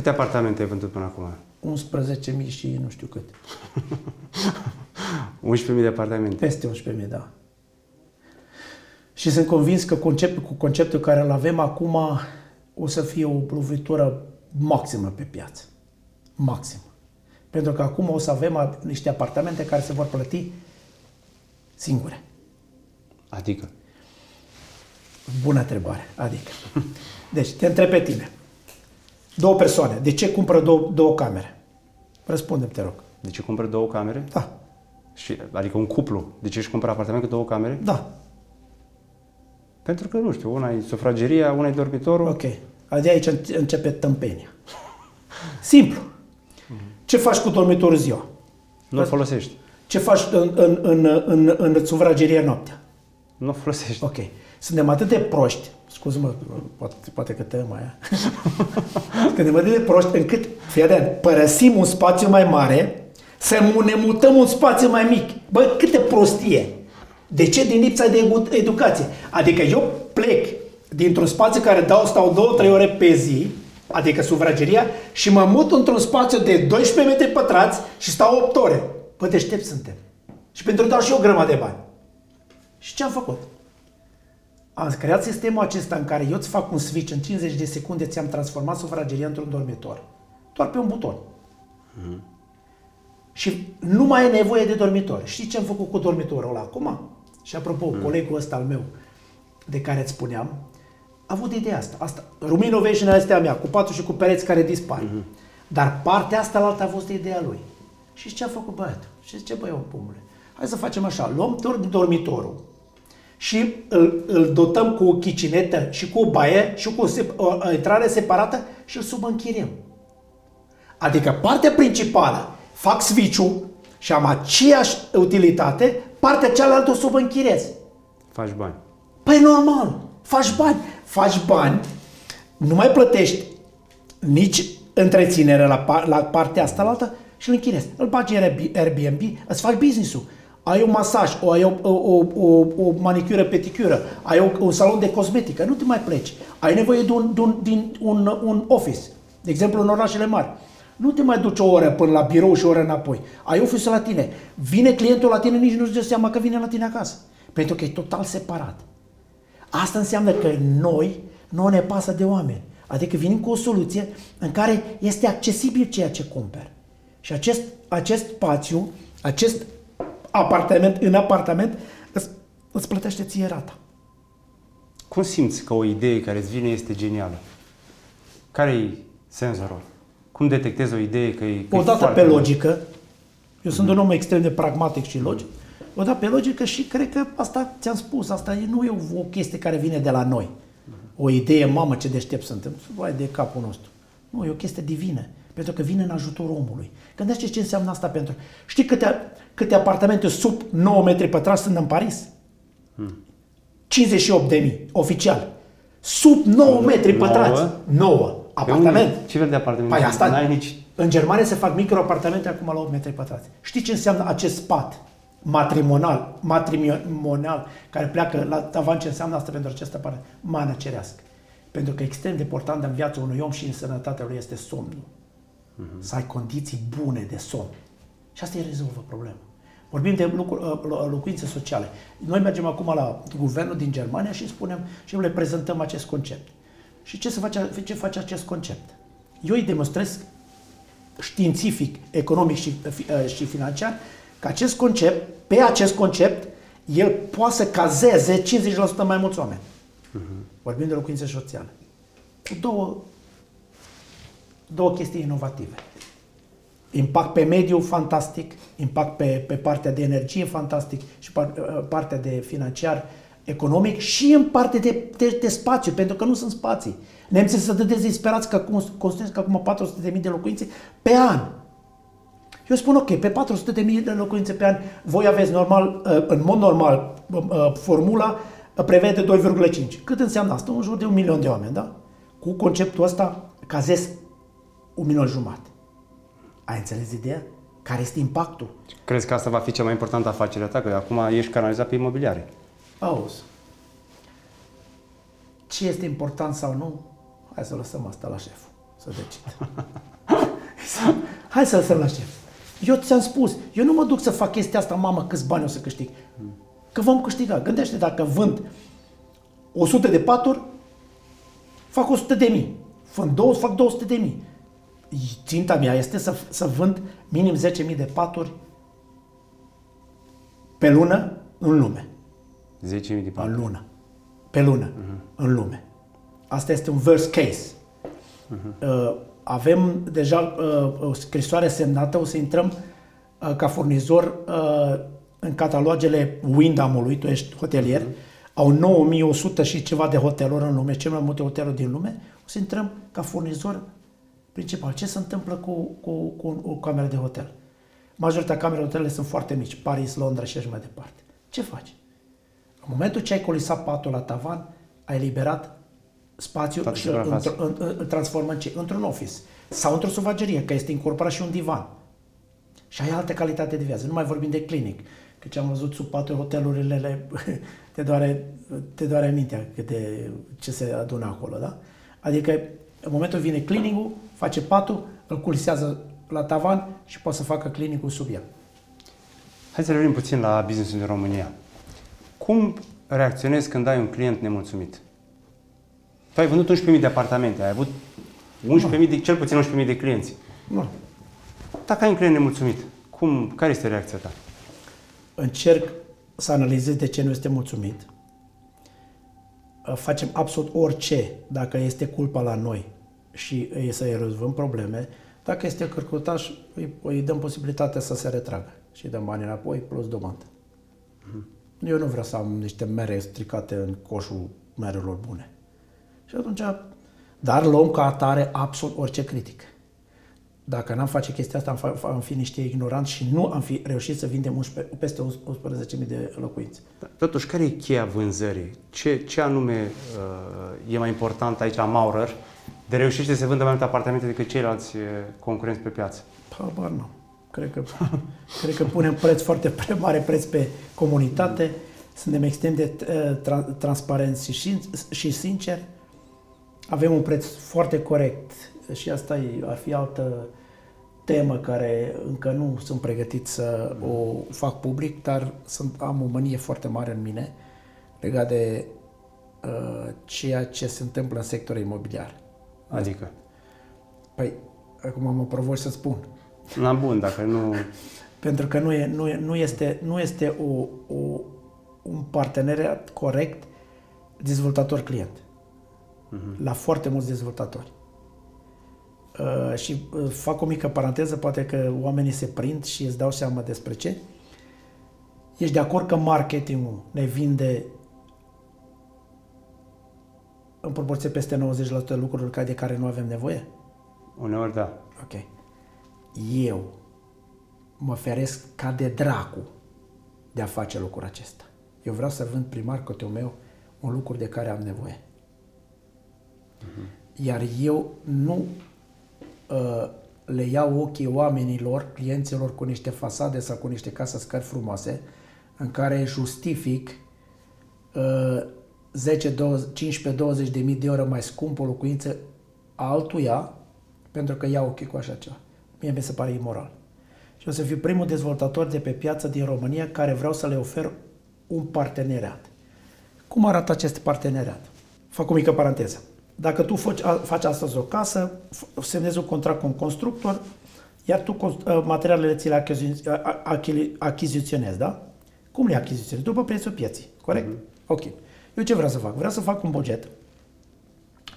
Câte apartamente ai vândut până acum? 11.000 și nu știu cât. 11.000 de apartamente? Peste 11.000, da. Și sunt convins că concept, cu conceptul care îl avem acum o să fie o lovitură maximă pe piață. Maximă. Pentru că acum o să avem niște apartamente care se vor plăti singure. Adică? Bună întrebare. Adică. Deci, te întreb pe tine. Două persoane. De ce cumpără două, două camere? răspunde te rog. De ce cumpără două camere? Da. Și, adică un cuplu. De ce își cumpără apartament cu două camere? Da. Pentru că, nu știu, una e sufrageria, una e dormitorul. Ok. De aici începe tâmpenia. Simplu. Ce faci cu dormitorul ziua? Nu-l folosești. Ce faci în, în, în, în, în sufrageria noaptea? Nu folosești. Ok. Suntem atât de proști, scuză-mă, poate, poate că tăiem aia, suntem atât de proști încât, fii atent, părăsim un spațiu mai mare să ne mutăm un spațiu mai mic. Bă, câte prostie! De ce? Din lipsa de educație. Adică eu plec dintr-un spațiu care dau, stau 2-3 ore pe zi, adică sufrageria, și mă mut într-un spațiu de 12 metri pătrați și stau 8 ore. Bă, deștept suntem. Și pentru dau și eu grămadă de bani. Și ce am făcut? Am creat sistemul acesta în care eu îți fac un switch în 50 de secunde, ți-am transformat sufrageria într-un dormitor. Doar pe un buton. Mm. Și nu mai e nevoie de dormitor. Știi ce am făcut cu dormitorul ăla acum? Și apropo, mm. colegul ăsta al meu, de care îți spuneam, a avut ideea asta. asta Ruminovation este a mea, cu patru și cu pereți care dispar. Mm-hmm. Dar partea asta la alta a fost ideea lui. Și ce a făcut băiatul? Și zice, băi, omule, hai să facem așa, luăm dormitorul, și îl, îl dotăm cu o chicinetă și cu o baie și cu o, o intrare separată și îl subînchiriem. Adică partea principală fac switch și am aceeași utilitate, partea cealaltă o subînchirez. Faci bani. Păi normal, faci bani. Faci bani, nu mai plătești nici întreținere la, la partea asta la altă și îl închirezi. Îl bagi în Airbnb, îți faci business-ul ai un masaj, o, ai o, o, o, o manicură, peticură, ai o, un salon de cosmetică, nu te mai pleci. Ai nevoie de un, de un, din un, un office, de exemplu în orașele mari. Nu te mai duci o oră până la birou și o oră înapoi. Ai office la tine. Vine clientul la tine, nici nu-ți dă seama că vine la tine acasă. Pentru că e total separat. Asta înseamnă că noi nu ne pasă de oameni. Adică venim cu o soluție în care este accesibil ceea ce cumperi. Și acest, acest spațiu, acest apartament în apartament, îți, îți plătește ție rata. Cum simți că o idee care îți vine este genială? Care e senzorul? Cum detectezi o idee că e, că Odată pe logică, eu sunt mm-hmm. un om extrem de pragmatic și logic, O da pe logică și cred că asta ți-am spus, asta nu e o chestie care vine de la noi. O idee, mamă, ce deștept suntem, vai de capul nostru. Nu, e o chestie divină, pentru că vine în ajutorul omului. Gândește ce înseamnă asta pentru... Știi câte, câte apartamente sub 9 metri pătrați sunt în Paris? Hmm. 58 de mii, oficial. Sub 9 metri pătrați. 9. Apartament. Ce fel de apartament? Păi asta, N-ai nici... În Germania se fac microapartamente acum la 8 metri pătrați. Știi ce înseamnă acest spat matrimonial, matrimonial care pleacă la tavan, ce înseamnă asta pentru această parte? Mană cerească. Pentru că extrem de important în viața unui om și în sănătatea lui este somnul. Uh-huh. Să ai condiții bune de somn. Și asta îi rezolvă problema. Vorbim de lucru, uh, locuințe sociale. Noi mergem acum la guvernul din Germania și spunem și le prezentăm acest concept. Și ce, se face, ce face acest concept? Eu îi demonstrez științific, economic și, uh, și financiar că acest concept, pe acest concept, el poate să cazeze 50% mai mulți oameni. Uh-huh. Vorbim de locuințe sociale. Cu două, două chestii inovative. Impact pe mediu fantastic, impact pe, pe partea de energie fantastic și par, uh, partea de financiar economic și în parte de, de, de spațiu, pentru că nu sunt spații. Nemții sunt atât de dezesperați că construiesc acum 400.000 de locuințe pe an. Eu spun, ok, pe 400.000 de locuințe pe an, voi aveți normal, uh, în mod normal, uh, formula prevede 2,5. Cât înseamnă asta? În jur de un milion de oameni, da? Cu conceptul ăsta cazez un milion jumate. Ai înțeles ideea? Care este impactul? Crezi că asta va fi cea mai importantă afacere ta? Că acum ești canalizat pe imobiliare. Auzi. Ce este important sau nu? Hai să lăsăm asta la șef. Să decid. Hai să lăsăm la șef. Eu ți-am spus, eu nu mă duc să fac chestia asta, mamă, câți bani o să câștig. Că vom câștiga. Gândește dacă vând 100 de paturi, fac 100 de mii. Vând două, fac 200 de mii. Ținta mea este să, să vând minim 10.000 de paturi pe lună în lume. 10.000 de paturi? În lună. Pe lună, uh-huh. în lume. Asta este un worst case. Uh-huh. Uh, avem deja uh, o scrisoare semnată, o să intrăm uh, ca furnizor uh, în catalogele Windham-ului, tu ești hotelier, uh-huh. au 9100 și ceva de hoteluri în lume, cel mai multe hoteluri din lume, o să intrăm ca furnizor principal. Ce se întâmplă cu, cu, cu o cameră de hotel? Majoritatea camerelor de hotel sunt foarte mici, Paris, Londra și așa mai departe. Ce faci? În momentul ce ai colisat patul la tavan, ai eliberat spațiu și îl, îl transformă în ce? într-un office sau într-o sufagerie, că este incorporat și un divan. Și ai altă calitate de viață. Nu mai vorbim de clinic, că ce am văzut sub patul hotelurile, te doare, te doare mintea câte, ce se adună acolo, da? Adică în momentul vine clinicul, face patul, îl culisează la tavan și poate să facă clinicul sub el. Hai să revenim puțin la business în România. Cum reacționezi când ai un client nemulțumit? Tu ai vândut 11.000 de apartamente, ai avut 11.000 de, cel puțin 11.000 de clienți. Nu. Dacă ai un client nemulțumit, cum, care este reacția ta? Încerc să analizez de ce nu este mulțumit. Facem absolut orice dacă este culpa la noi și să-i rezolvăm probleme. Dacă este cărcutaș, îi, îi dăm posibilitatea să se retragă și dăm bani înapoi plus domandă. Mm-hmm. Eu nu vreau să am niște mere stricate în coșul merelor bune. Și atunci, dar luăm ca atare absolut orice critică. Dacă n-am face chestia asta, am, fa- am fi niște ignoranți și nu am fi reușit să vindem 11, peste 11.000 de locuințe. Da, totuși, care e cheia vânzării? Ce, ce anume uh, e mai important aici la Maurer de reușește să se vândă mai multe apartamente decât ceilalți uh, concurenți pe piață? Habar nu. Cred că, cred că punem preț foarte mare preț pe comunitate, suntem extrem de uh, tra- transparenți și, și sinceri, avem un preț foarte corect și asta e, ar fi altă temă care încă nu sunt pregătit să o fac public, dar sunt, am o mânie foarte mare în mine legat de uh, ceea ce se întâmplă în sectorul imobiliar. Adică? Păi, acum mă provoci să spun. La bun, dacă nu... Pentru că nu, e, nu, e, nu este, nu este o, o, un parteneriat corect dezvoltator-client uh-huh. la foarte mulți dezvoltatori. Uh, și uh, fac o mică paranteză, poate că oamenii se prind și îți dau seama despre ce. Ești de acord că marketingul ne vinde în proporție peste 90% lucruri de care nu avem nevoie? Uneori da. Ok. Eu mă feresc ca de dracu de a face lucrul acesta. Eu vreau să vând primar către meu un lucru de care am nevoie. Uh-huh. Iar eu nu uh, le iau ochii oamenilor, clienților cu niște fasade sau cu niște case scări frumoase, în care justific uh, 10, 20, 15, 20 de mii de euro mai scump o locuință altuia pentru că iau ochii cu așa ceva. Mie mi se pare imoral. Și o să fiu primul dezvoltator de pe piață din România care vreau să le ofer un parteneriat. Cum arată acest parteneriat? Fac o mică paranteză. Dacă tu faci, faci astăzi o casă, semnezi un contract cu un constructor, iar tu ă, materialele ți le achiziționezi, da? Cum le achiziționezi? După prețul pieții, corect? Mm-hmm. Ok. Eu ce vreau să fac? Vreau să fac un buget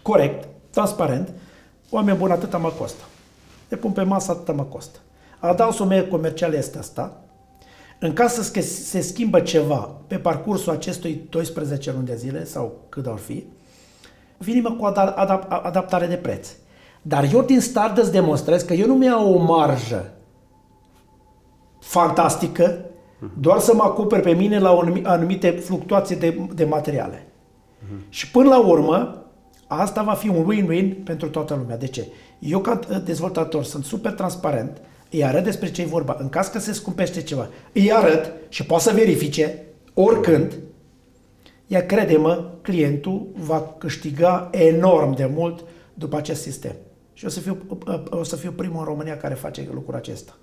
corect, transparent, oameni buni atâta mă costă. Le pun pe masă atâta mă costă. Adaug sume comerciale este asta. În caz să se schimbă ceva pe parcursul acestui 12 luni de zile sau cât ar fi, vine cu adap- adaptare de preț. Dar eu din start îți demonstrez că eu nu mi-au o marjă fantastică doar să mă acoper pe mine la anumite fluctuații de, de materiale. Uh-huh. Și până la urmă, asta va fi un win-win pentru toată lumea. De ce? Eu ca dezvoltator sunt super transparent, îi arăt despre ce e vorba. În caz că se scumpește ceva, îi arăt și poate să verifice oricând, iar crede-mă, clientul va câștiga enorm de mult după acest sistem. Și o să fiu, o să fiu primul în România care face lucrul acesta.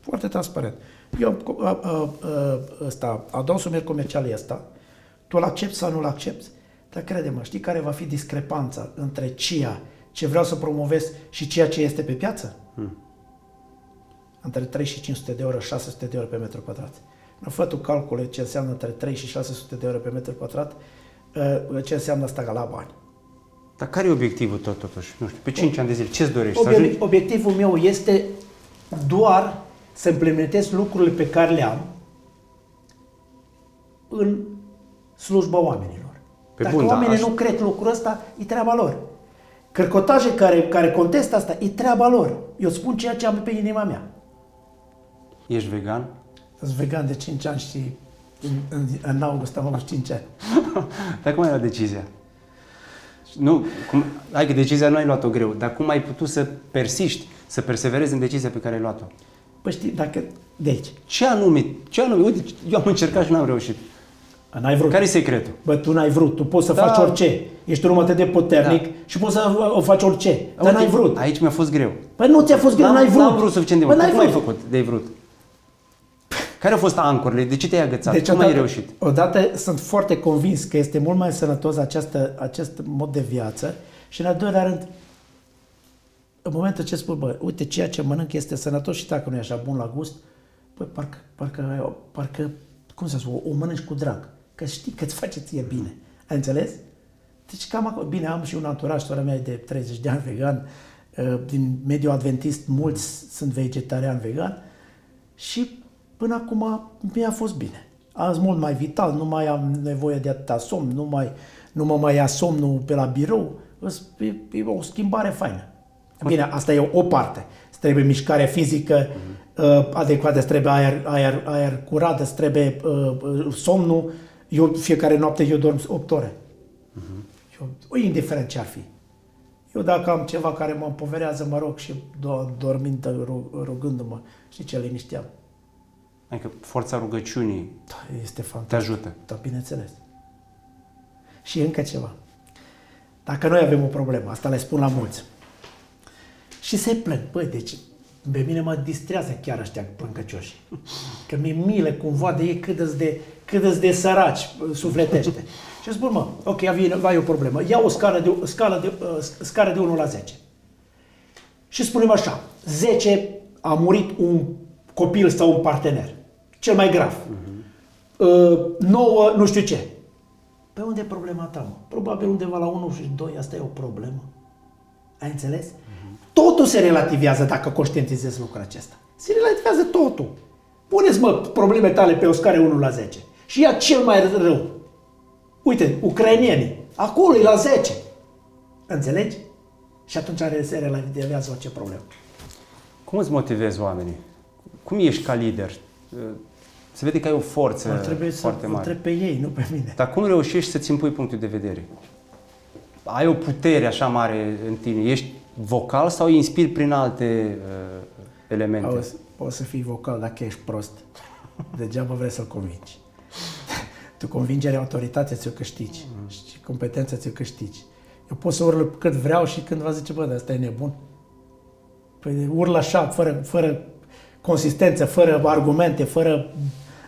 Foarte transparent. Eu ăsta, adausul comercial ăsta, tu îl accepti sau nu îl accepti, dar crede-mă, știi care va fi discrepanța între ceea ce vreau să promovez și ceea ce este pe piață? Hmm. Între 3 și 500 de euro, 600 de euro pe metru pătrat. Nu fă tu calcule ce înseamnă între 3 și 600 de euro pe metru pătrat, ă, ce înseamnă asta la bani. Dar care e obiectivul tot, totuși? Nu știu, pe 5 ani de zile, ce-ți dorești? Obiect, obiectivul meu este doar să implementez lucrurile pe care le am în slujba oamenilor. Pe Dacă bun, da, oamenii da, nu cred lucrul ăsta, e treaba lor. Cărcotaje care, care contestă asta, e treaba lor. Eu spun ceea ce am pe inima mea. Ești vegan? Sunt vegan de 5 ani și în, în, în august am avut 5 ani. dar cum ai luat decizia? Nu, cum, hai că decizia nu ai luat-o greu, dar cum ai putut să persiști, să perseverezi în decizia pe care ai luat-o? Păi știi, dacă... Deci... Ce anume? Ce anume? Uite, eu am încercat și n-am reușit. N-ai vrut. Care e secretul? Bă, tu n-ai vrut. Tu poți să da. faci orice. Ești un atât de puternic da. și poți să o faci orice. Dar n-ai vrut. Aici mi-a fost greu. Păi nu ți-a fost greu, n-ai vrut. N-am vrut suficient de mult. Cum ai făcut de ai vrut? Care au fost ancorile? De ce te-ai agățat? Deci, Cum odată, ai reușit? Odată sunt foarte convins că este mult mai sănătos această, acest mod de viață și în al doilea rând în momentul ce spui, bă, uite, ceea ce mănânc este sănătos și dacă nu e așa bun la gust, bă, parcă, parcă, parcă cum să spun, o mănânci cu drag. Că știi că îți face ție bine. Ai înțeles? Deci cam acolo, bine, am și un anturaj, sora mea e de 30 de ani vegan, uh, din mediul adventist, mulți sunt vegetarian vegan și până acum mi-a fost bine. Am mult mai vital, nu mai am nevoie de atâta somn, nu, mai, nu mă mai ia somnul pe la birou, e, e o schimbare faină. Bine, asta e o parte. Îți trebuie mișcare fizică uh, adecvată, îți trebuie aer, aer, aer curat, îți trebuie uh, uh somnul. Eu fiecare noapte eu dorm 8 ore. Uh-huh. Eu, indiferent ce ar fi. Eu dacă am ceva care mă împoverează, mă rog și do- dormind, rugându-mă, și ce linișteam. Adică forța rugăciunii da, este fantastic. te ajută. Da, bineînțeles. Și încă ceva. Dacă noi avem o problemă, asta le spun la mulți, și se plâng. Băi, deci pe mine mă distrează chiar ăștia plâncăcioși. Că mi-e milă cumva de ei cât de, cât de săraci sufletește. Și spun, mă, ok, ai, ai o problemă. Ia o scală de, scală de, uh, scală de 1 la 10. Și spunem așa, 10 a murit un copil sau un partener. Cel mai grav. Uh-huh. 9, nu știu ce. Pe unde e problema ta, mă? Probabil undeva la 1 și 2, asta e o problemă. Ai înțeles? Uh-huh. Totul se relativează dacă conștientizezi lucrul acesta. Se relativează totul. Puneți, mă, probleme tale pe o scară 1 la 10. Și ia cel mai rău. Uite, ucrainienii. Acolo e la 10. Înțelegi? Și atunci are, se relativează orice problemă. Cum îți motivezi oamenii? Cum ești ca lider? Se vede că ai o forță trebuie foarte să mare. întreb pe ei, nu pe mine. Dar cum reușești să-ți impui punctul de vedere? Ai o putere așa mare în tine? Ești vocal sau îi inspiri prin alte uh, elemente? Auzi, poți să fii vocal dacă ești prost. Degeaba vrei să-l convingi. tu convingere, autoritatea ți-o câștigi mm. și competența ți-o câștigi. Eu pot să url cât vreau și când va zice, bă, dar ăsta e nebun. Păi url așa, fără, fără consistență, fără argumente, fără...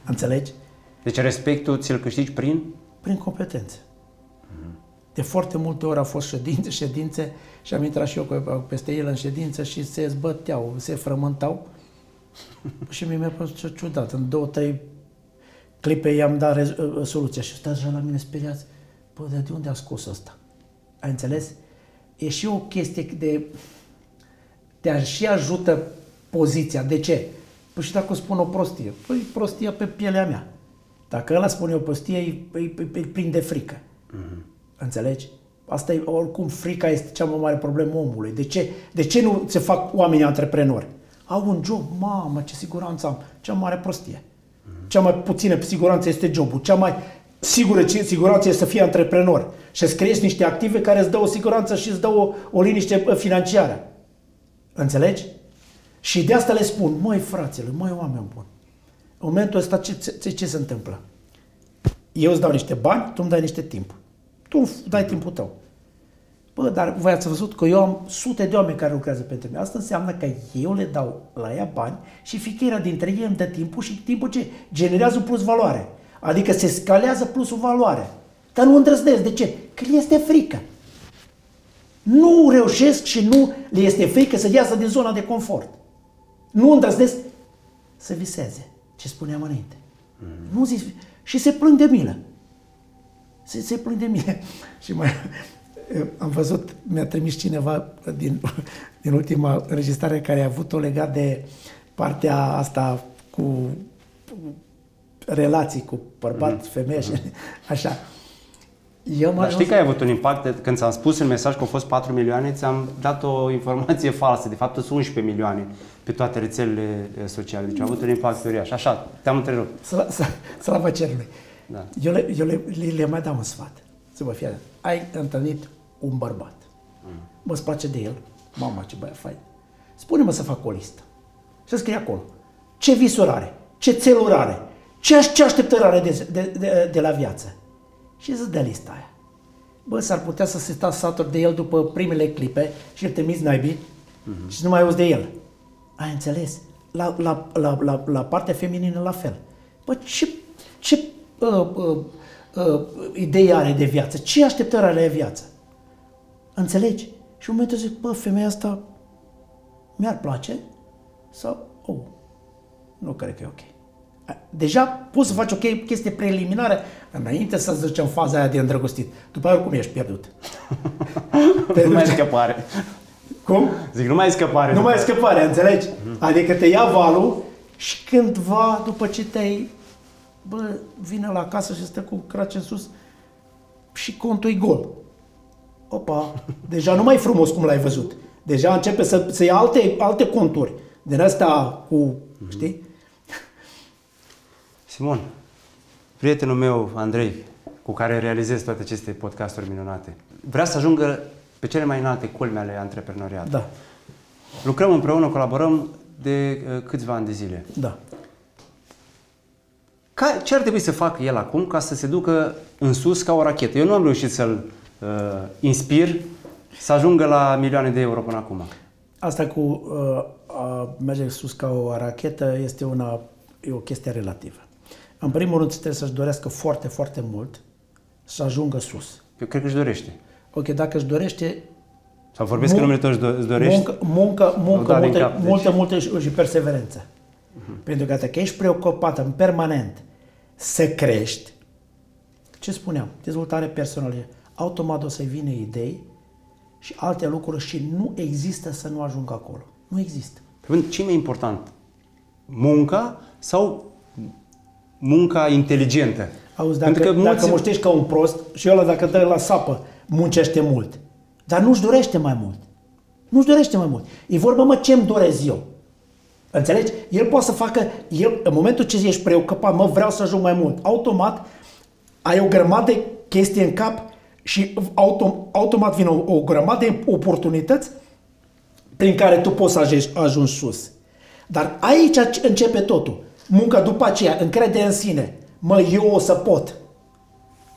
Înțelegi? Deci respectul ți-l câștigi prin? Prin competențe. De foarte multe ori au fost ședințe, ședințe și am intrat și eu peste el în ședință și se zbăteau, se frământau. și mi-a părut ciudat. În două, trei clipe i-am dat rez- uh, uh, soluția și stați la mine speriați. Bă, de unde a scos ăsta? Ai înțeles? E și o chestie de... Te și ajută poziția. De ce? Păi și dacă spun o prostie? Păi prostia pe pielea mea. Dacă ăla spune o prostie, îi, îi, îi, îi prinde frică. Mm-hmm. Înțelegi? Asta e, oricum, frica este cea mai mare problemă omului. De ce, de ce nu se fac oamenii antreprenori? Au un job, mamă, ce siguranță am. Cea mai mare prostie. Cea mai puțină siguranță este jobul. Cea mai sigură siguranță este să fii antreprenor și să creezi niște active care îți dă o siguranță și îți dă o, o liniște uh, financiară. Înțelegi? Și de asta le spun, măi fraților, măi oameni buni, în momentul ăsta ce, ce, ce se întâmplă? Eu îți dau niște bani, tu îmi dai niște timp. Tu dai timpul tău. Bă, dar voi ați văzut că eu am sute de oameni care lucrează pentru mine. Asta înseamnă că eu le dau la ea bani și fiecare dintre ei îmi dă timpul și timpul ce? Generează plus valoare. Adică se scalează plusul valoare. Dar nu îndrăznesc. De ce? Că le este frică. Nu reușesc și nu le este frică să iasă din zona de confort. Nu îndrăznesc să viseze. Ce spuneam înainte. Mm. Nu zic, și se plâng de milă. Se, se plâng de mine. și mai am văzut, mi-a trimis cineva din, din ultima înregistrare care a avut-o legat de partea asta cu relații cu bărbat, mm-hmm. femeie și așa. Eu Dar știi că ai avut un impact, când ți-am spus în mesaj că au fost 4 milioane, ți-am dat o informație falsă. De fapt, sunt 11 milioane pe toate rețelele eh, sociale. Deci a avut un impact uriaș. Așa, te-am întrerupt. Slavă cerului. Da. Eu, le, eu le, le, le mai dau un sfat. Să vă fie Ai întâlnit un bărbat. Mm. Mă, îți place de el? Mama, ce băiat fain. Spune-mă să fac o listă. Să scrie acolo. Ce visuri are? Ce țeluri are? Ce, ce așteptări are de, de, de, de la viață? Și să dă lista aia. Bă, s-ar putea să se stați saturi de el după primele clipe și îl trimiți naibii mm-hmm. și nu mai auzi de el. Ai înțeles? La, la, la, la, la partea feminină la fel. Bă, ce, ce uh, uh, uh, idee are de viață? Ce așteptări are de viață? Înțelegi? Și în momentul zic, bă, femeia asta mi-ar place sau, oh, nu cred că e ok. Deja poți să faci o chestie preliminară înainte să zici în faza aia de îndrăgostit. După aia oricum ești pierdut. nu mai ai scăpare. Cum? Zic, nu mai ai scăpare. Nu mai ai scăpare, înțelegi? Mm-hmm. Adică te ia valul și cândva, după ce te-ai, bă, vine la casă și stă cu crace în sus și contul e gol opa, deja nu mai e frumos cum l-ai văzut. Deja începe să, să ia alte, alte conturi. Din asta cu, mm-hmm. știi? Simon, prietenul meu, Andrei, cu care realizez toate aceste podcasturi minunate, vrea să ajungă pe cele mai înalte culme ale antreprenoriatului. Da. Lucrăm împreună, colaborăm de uh, câțiva ani de zile. Da. Ca, ce ar trebui să facă el acum ca să se ducă în sus ca o rachetă? Eu nu am reușit să-l uh, inspir să ajungă la milioane de euro până acum? Asta cu uh, a merge sus ca o rachetă este una, e o chestie relativă. În primul rând trebuie să-și dorească foarte, foarte mult să ajungă sus. Eu cred că își dorește. Ok, dacă își dorește... Sau vorbesc mun- că numele tău își dorește? Muncă, muncă, muncă multe, cap, deci... multe, multe și, și perseverență. Uh-huh. Pentru că dacă ești preocupat în permanent să crești, ce spuneam, dezvoltare personală, automat o să vină idei și alte lucruri și nu există să nu ajungă acolo. Nu există. Ce e mai important? Munca sau munca inteligentă? Auzi, dacă, Pentru că dacă mulți- muștești ca un prost și ăla dacă dă la sapă, muncește mult. Dar nu-și dorește mai mult. Nu-și dorește mai mult. E vorba, mă, ce-mi doresc eu. Înțelegi? El poate să facă, el, în momentul ce ești preocupat, mă, vreau să ajung mai mult, automat ai o grămadă de chestii în cap și autom, automat vine o, o grămadă de oportunități prin care tu poți să ajungi, ajungi sus. Dar aici începe totul. Munca după aceea, încredere în sine. Mă, eu o să pot.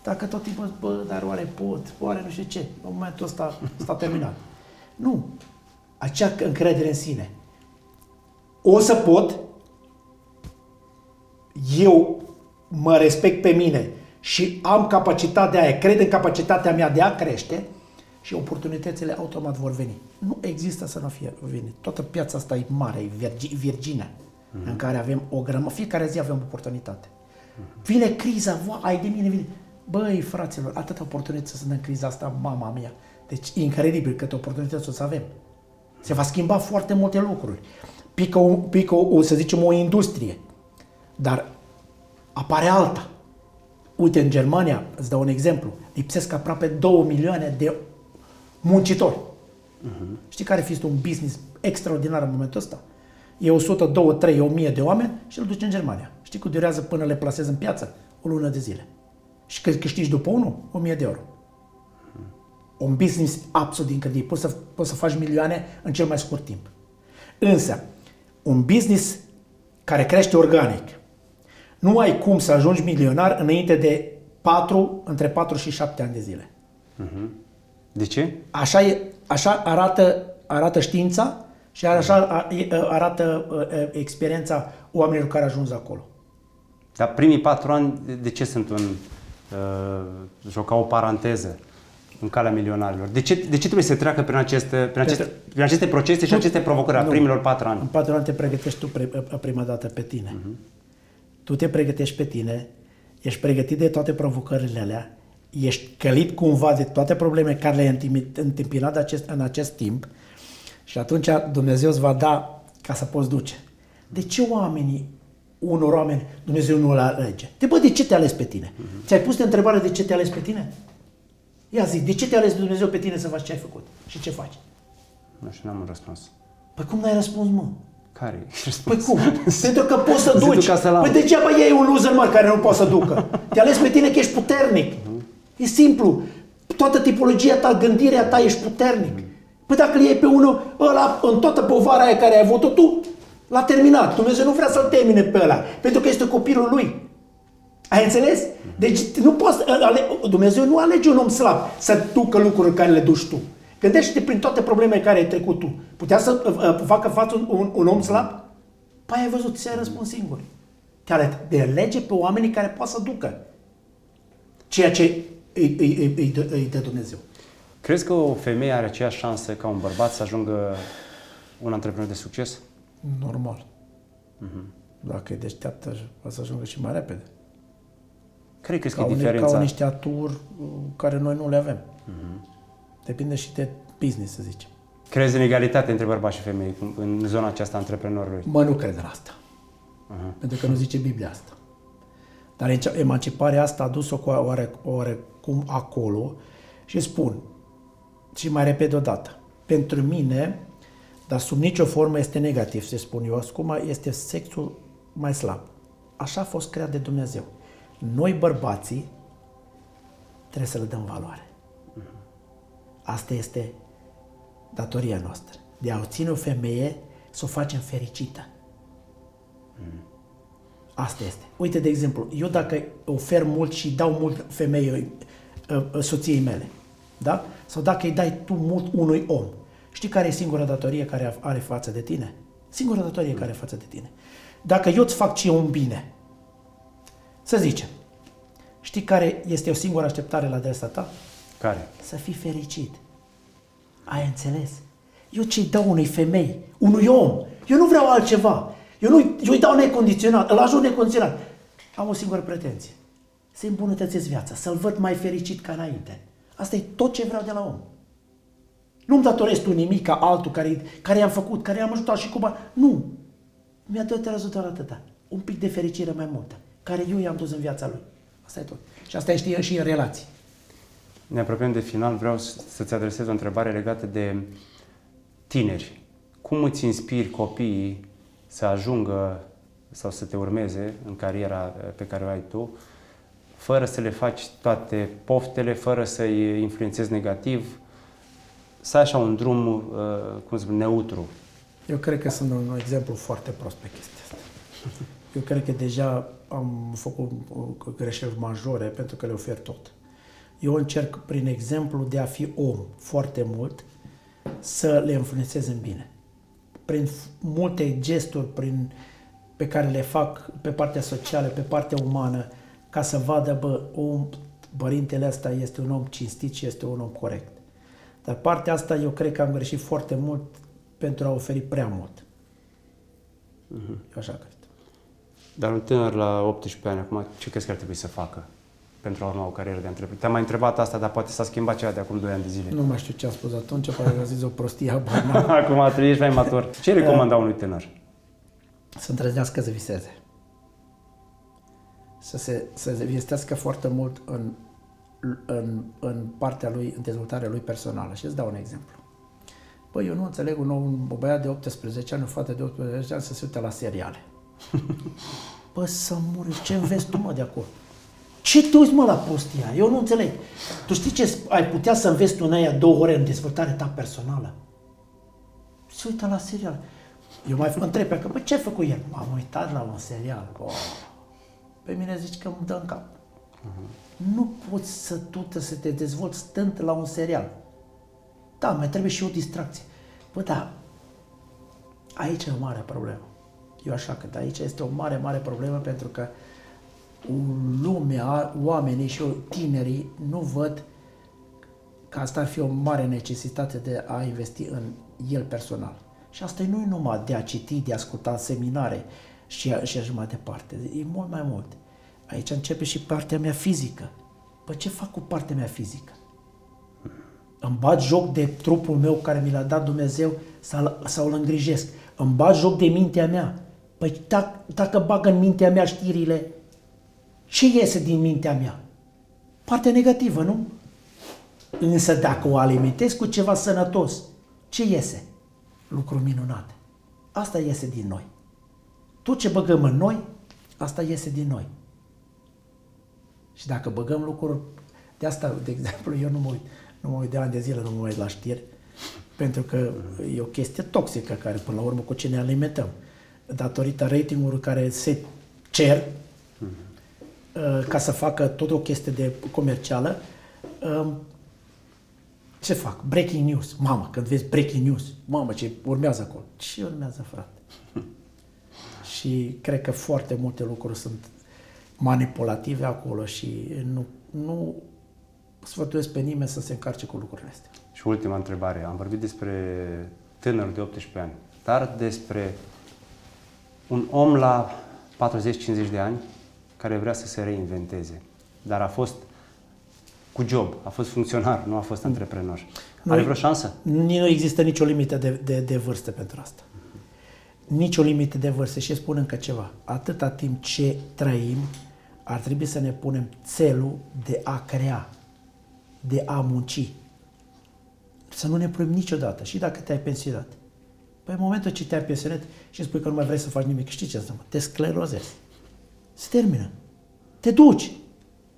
Dacă tot timpul, bă, dar oare pot, oare nu știu ce, în momentul ăsta s-a terminat. Nu. Acea încredere în sine. O să pot, eu mă respect pe mine și am capacitatea aia, cred în capacitatea mea de a crește și oportunitățile automat vor veni. Nu există să nu fie vine. Toată piața asta e mare, e virgi, virgină, mm-hmm. în care avem o grămadă, fiecare zi avem oportunitate. Mm-hmm. Vine criza, va, ai de mine, vine. Băi, fraților, atâta oportunități sunt în criza asta, mama mea. Deci, incredibil câte oportunități o să avem. Se va schimba foarte multe lucruri. Pică, o, pică o, să zicem, o industrie. Dar apare alta. Uite, în Germania, îți dau un exemplu, lipsesc aproape 2 milioane de muncitori. Uh-huh. Știi care este un business extraordinar în momentul ăsta? E 100, 2, 3, 1000 de oameni și îl duci în Germania. Știi cât durează până le plasezi în piață? O lună de zile. Și cât câștigi după unul? 1000 de euro. Un business absolut incredibil. Poți să, poți să faci milioane în cel mai scurt timp. Însă, un business care crește organic, nu ai cum să ajungi milionar înainte de 4, între 4 și 7 ani de zile. De ce? Așa, e, așa arată, arată știința și așa a- e- arată uh, experiența oamenilor care ajung acolo. Dar primii patru ani, de- de ce sunt un, uh, joca o paranteză în calea milionarilor? De ce, de ce trebuie să treacă prin aceste, prin aceste, Pentru- prin aceste procese și aceste provocări a Nu. primilor patru ani? În patru ani te pregătești tu pre, prima dată pe tine. Tu te pregătești pe tine, ești pregătit de toate provocările alea, ești călit cumva de toate problemele care le-ai întimi- întâmpinat de acest, în acest timp și atunci Dumnezeu îți va da ca să poți duce. De ce oamenii, unor oameni, Dumnezeu nu le alege? De bă, de ce te-a ales pe tine? Ți-ai pus de întrebare de ce te-a ales pe tine? Ia zi, de ce te-a ales Dumnezeu pe tine să faci ce ai făcut și ce faci? Nu știu, n-am un răspuns. Păi cum n-ai răspuns, mă? Care e Păi răspunsul? cum? Pentru că poți să Zi tu duci. ca să-l am. Păi degeaba ei un loser mă care nu poate să ducă. Te ales pe tine că ești puternic. E simplu. Toată tipologia ta, gândirea ta, ești puternic. Păi dacă îl iei pe unul, ăla, în toată povara aia care ai avut-o tu, l-a terminat. Dumnezeu nu vrea să-l termine pe ăla, pentru că este copilul lui. Ai înțeles? Deci nu poți, ale, Dumnezeu nu alege un om slab să ducă lucruri care le duci tu. Gândește-te prin toate problemele care ai trecut tu. Putea să uh, uh, facă față un, un, un om slab? Păi ai văzut, ți-ai răspuns singur. Te ale- de alege pe oamenii care pot să ducă ceea ce îi, îi, îi, îi, dă, îi dă Dumnezeu. Crezi că o femeie are aceeași șansă ca un bărbat să ajungă un antreprenor de succes? Normal. Dacă e deșteaptă, o să ajungă și mai repede. Care crezi că Ca, e une, diferența? ca niște aturi uh, care noi nu le avem. Depinde și de business, să zicem. Crezi în egalitate între bărbați și femei cum- în zona aceasta a antreprenorului? Mă, nu cred în asta. Aha. Pentru că nu zice Biblia asta. Dar ence- emanciparea asta a dus-o cu oare, oarecum acolo și spun, și mai repet odată, pentru mine, dar sub nicio formă este negativ, să spun eu, acum este sexul mai slab. Așa a fost creat de Dumnezeu. Noi, bărbații, trebuie să le dăm valoare. Asta este datoria noastră. De a ține o femeie să o facem fericită. Asta este. Uite, de exemplu, eu dacă ofer mult și dau mult femeii, uh, soției mele, da? Sau dacă îi dai tu mult unui om, știi care e singura datorie care are față de tine? Singura datorie care are față de tine. Dacă eu îți fac ție un bine, să zicem, știi care este o singură așteptare la adresa ta? Care? Să fii fericit. Ai înțeles? Eu ce-i dau unei femei, unui om, eu nu vreau altceva. Eu, nu, eu îi dau necondiționat, îl ajut necondiționat. Am o singură pretenție. Să-i îmbunătățesc viața, să-l văd mai fericit ca înainte. Asta e tot ce vreau de la om. Nu-mi datorezi tu nimic ca altul care, care i-am făcut, care i-am ajutat și cum... a- Nu! Mi-a dat rezultat atâta. un pic de fericire mai multă, care eu i-am dus în viața lui. Asta e tot. Și asta știe și în relații. Ne apropiem de final, vreau să-ți adresez o întrebare legată de tineri. Cum îți inspiri copiii să ajungă sau să te urmeze în cariera pe care o ai tu, fără să le faci toate poftele, fără să-i influențezi negativ, să ai așa un drum, uh, cum spun, neutru. Eu cred că sunt un exemplu foarte prost pe chestia asta. Eu cred că deja am făcut greșeli majore pentru că le ofer tot. Eu încerc prin exemplu de a fi om foarte mult să le influențez în bine. Prin multe gesturi prin, pe care le fac pe partea socială, pe partea umană, ca să vadă, bă, om, părintele ăsta este un om cinstit și este un om corect. Dar partea asta eu cred că am greșit foarte mult pentru a oferi prea mult. Uh-huh. Eu așa cred. Dar un tânăr la 18 ani, acum, ce crezi că ar trebui să facă pentru a urma o carieră de antreprenor? Te-am mai întrebat asta, dar poate s-a schimbat ceva de acum 2 ani de zile. Nu mai știu ce am spus atunci, poate am zis o prostie acum trebuie ești mai matur. Ce recomanda unui tânăr? Să îndrăznească să viseze. Să se, să se investească foarte mult în, în, în partea lui, în dezvoltarea lui personală. Și îți dau un exemplu. Păi eu nu înțeleg un, un băiat de 18 ani, o fată de 18 ani să se uite la seriale. Bă, să muri, ce înveți tu, mă, de acolo? Ce te uiți, mă, la prostia? Eu nu înțeleg. Tu știi ce ai putea să înveți tu în aia două ore în dezvoltare ta personală? Se uită la serial. Eu mai întreb pe că, bă, ce ai făcut el? M-am uitat la un serial. Bă. Pe mine zici că îmi dă în cap. Uh-huh. Nu poți să tu să te dezvolți stând la un serial. Da, mai trebuie și o distracție. Bă, da, aici e o mare problemă. Eu așa cred, aici este o mare, mare problemă pentru că lumea, oamenii și tinerii nu văd că asta ar fi o mare necesitate de a investi în el personal. Și asta nu e numai de a citi, de a asculta seminare și, și așa mai departe. E mult mai mult. Aici începe și partea mea fizică. Păi ce fac cu partea mea fizică? Îmi bat joc de trupul meu care mi l-a dat Dumnezeu sau, sau îl îngrijesc. Îmi bat joc de mintea mea. Păi dacă, dacă bag în mintea mea știrile, ce iese din mintea mea? Partea negativă, nu? Însă dacă o alimentez cu ceva sănătos, ce iese? Lucruri minunate. Asta iese din noi. Tot ce băgăm în noi, asta iese din noi. Și dacă băgăm lucruri, de asta, de exemplu, eu nu mă uit, nu mă uit de ani de zile, nu mă uit la știri, pentru că e o chestie toxică care, până la urmă, cu ce ne alimentăm datorită ratingului care se cer uh, ca să facă tot o chestie de comercială, uh, ce fac? Breaking news. Mamă, când vezi breaking news, mamă, ce urmează acolo. Ce urmează, frate? și cred că foarte multe lucruri sunt manipulative acolo și nu, nu sfătuiesc pe nimeni să se încarce cu lucrurile astea. Și ultima întrebare. Am vorbit despre tânăr de 18 ani, dar despre un om la 40-50 de ani care vrea să se reinventeze, dar a fost cu job, a fost funcționar, nu a fost antreprenor. Are vreo șansă? Nu există nicio limită de, de, de vârstă pentru asta. Nici o limită de vârstă. Și spun încă ceva. Atâta timp ce trăim, ar trebui să ne punem țelul de a crea, de a munci. Să nu ne punem niciodată, și dacă te-ai pensionat. Păi în momentul ce te-ai pensionat și spui că nu mai vrei să faci nimic, știi ce înseamnă? Te sclerozezi. Se termină. Te duci.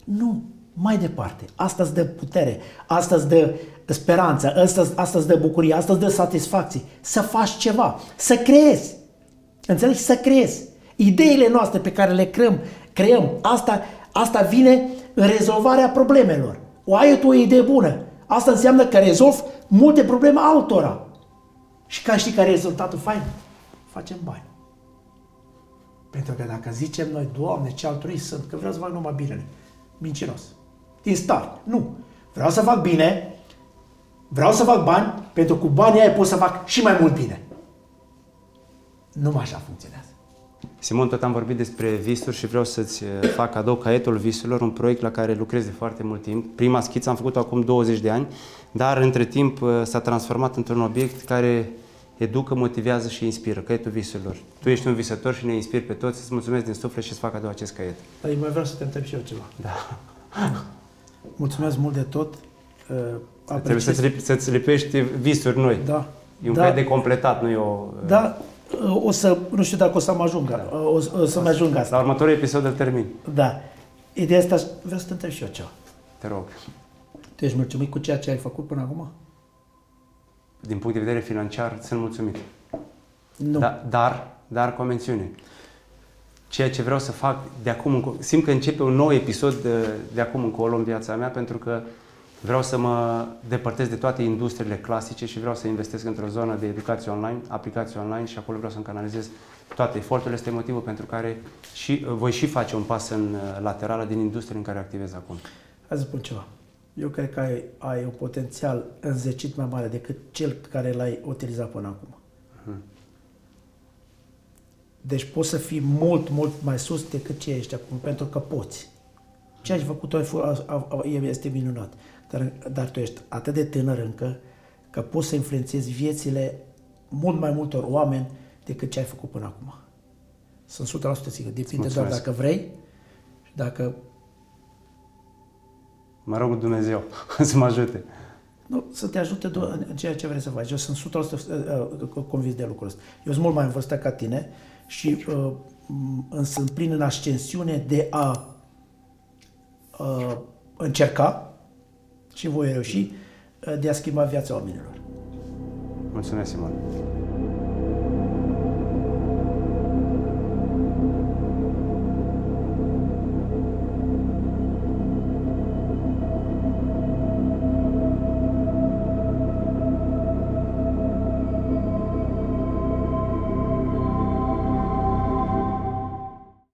Nu. Mai departe. Asta îți dă putere. Asta îți dă speranță. Asta, asta îți dă bucurie. Asta îți dă satisfacție. Să faci ceva. Să creezi. Înțelegi? Să creezi. Ideile noastre pe care le creăm, creăm asta, asta vine în rezolvarea problemelor. O ai tu o idee bună. Asta înseamnă că rezolvi multe probleme altora. Și ca știi care e rezultatul fain? Facem bani. Pentru că dacă zicem noi, Doamne, ce altruist sunt, că vreau să fac numai binele, mincinos. Din start. Nu. Vreau să fac bine, vreau să fac bani, pentru că cu banii aia pot să fac și mai mult bine. Nu așa funcționează. Simon, tot am vorbit despre visuri și vreau să-ți eh, fac cadou caietul visurilor, un proiect la care lucrez de foarte mult timp. Prima schiță am făcut-o acum 20 de ani, dar între timp eh, s-a transformat într-un obiect care educă, motivează și inspiră. Caietul visurilor. Tu ești un visător și ne inspiri pe toți. Îți mulțumesc din suflet și îți fac cadou acest caiet. Dar mai vreau să te întreb și eu ceva. Da. Mulțumesc mult de tot. Uh, Trebuie să-ți, lip, să-ți lipești visuri noi. Da. E un da. caiet de completat, nu e o... Da, uh, o să, nu știu dacă o să mă ajung, da. o, o să mă ajung asta. La următorul episod îl termin. Da. Ideea asta, vreau să te întreb și eu ceva. Te rog. Tu ești mulțumit cu ceea ce ai făcut până acum? Din punct de vedere financiar, sunt mulțumit. Nu. Da, dar, dar cu o mențiune. Ceea ce vreau să fac de acum încolo, simt că începe un nou episod de, de acum încolo în viața mea, pentru că vreau să mă depărtez de toate industriile clasice și vreau să investesc într-o zonă de educație online, aplicații online și acolo vreau să-mi canalizez toate eforturile. Este motivul pentru care și, voi și face un pas în laterală din industrie în care activez acum. Hai să spun ceva. Eu cred că ai, ai un potențial înzecit mai mare decât cel care l-ai utilizat până acum. Hmm. Deci poți să fii mult, mult mai sus decât ce ești acum, pentru că poți. Ceea ce ai făcut este minunat. Dar, dar tu ești atât de tânăr încă că poți să influențezi viețile mult mai multor oameni decât ce ai făcut până acum. Sunt 100% sigur. Depinde doar dacă vrei și dacă... Mă rog Dumnezeu să mă ajute. Nu, să te ajute în ceea ce vrei să faci. Eu sunt 100% uh, uh, convins de lucrul ăsta. Eu sunt mult mai în vârstă ca tine și uh, sunt plin în ascensiune de a uh, încerca și voi reuși uh, de a schimba viața oamenilor. Mulțumesc, Simon.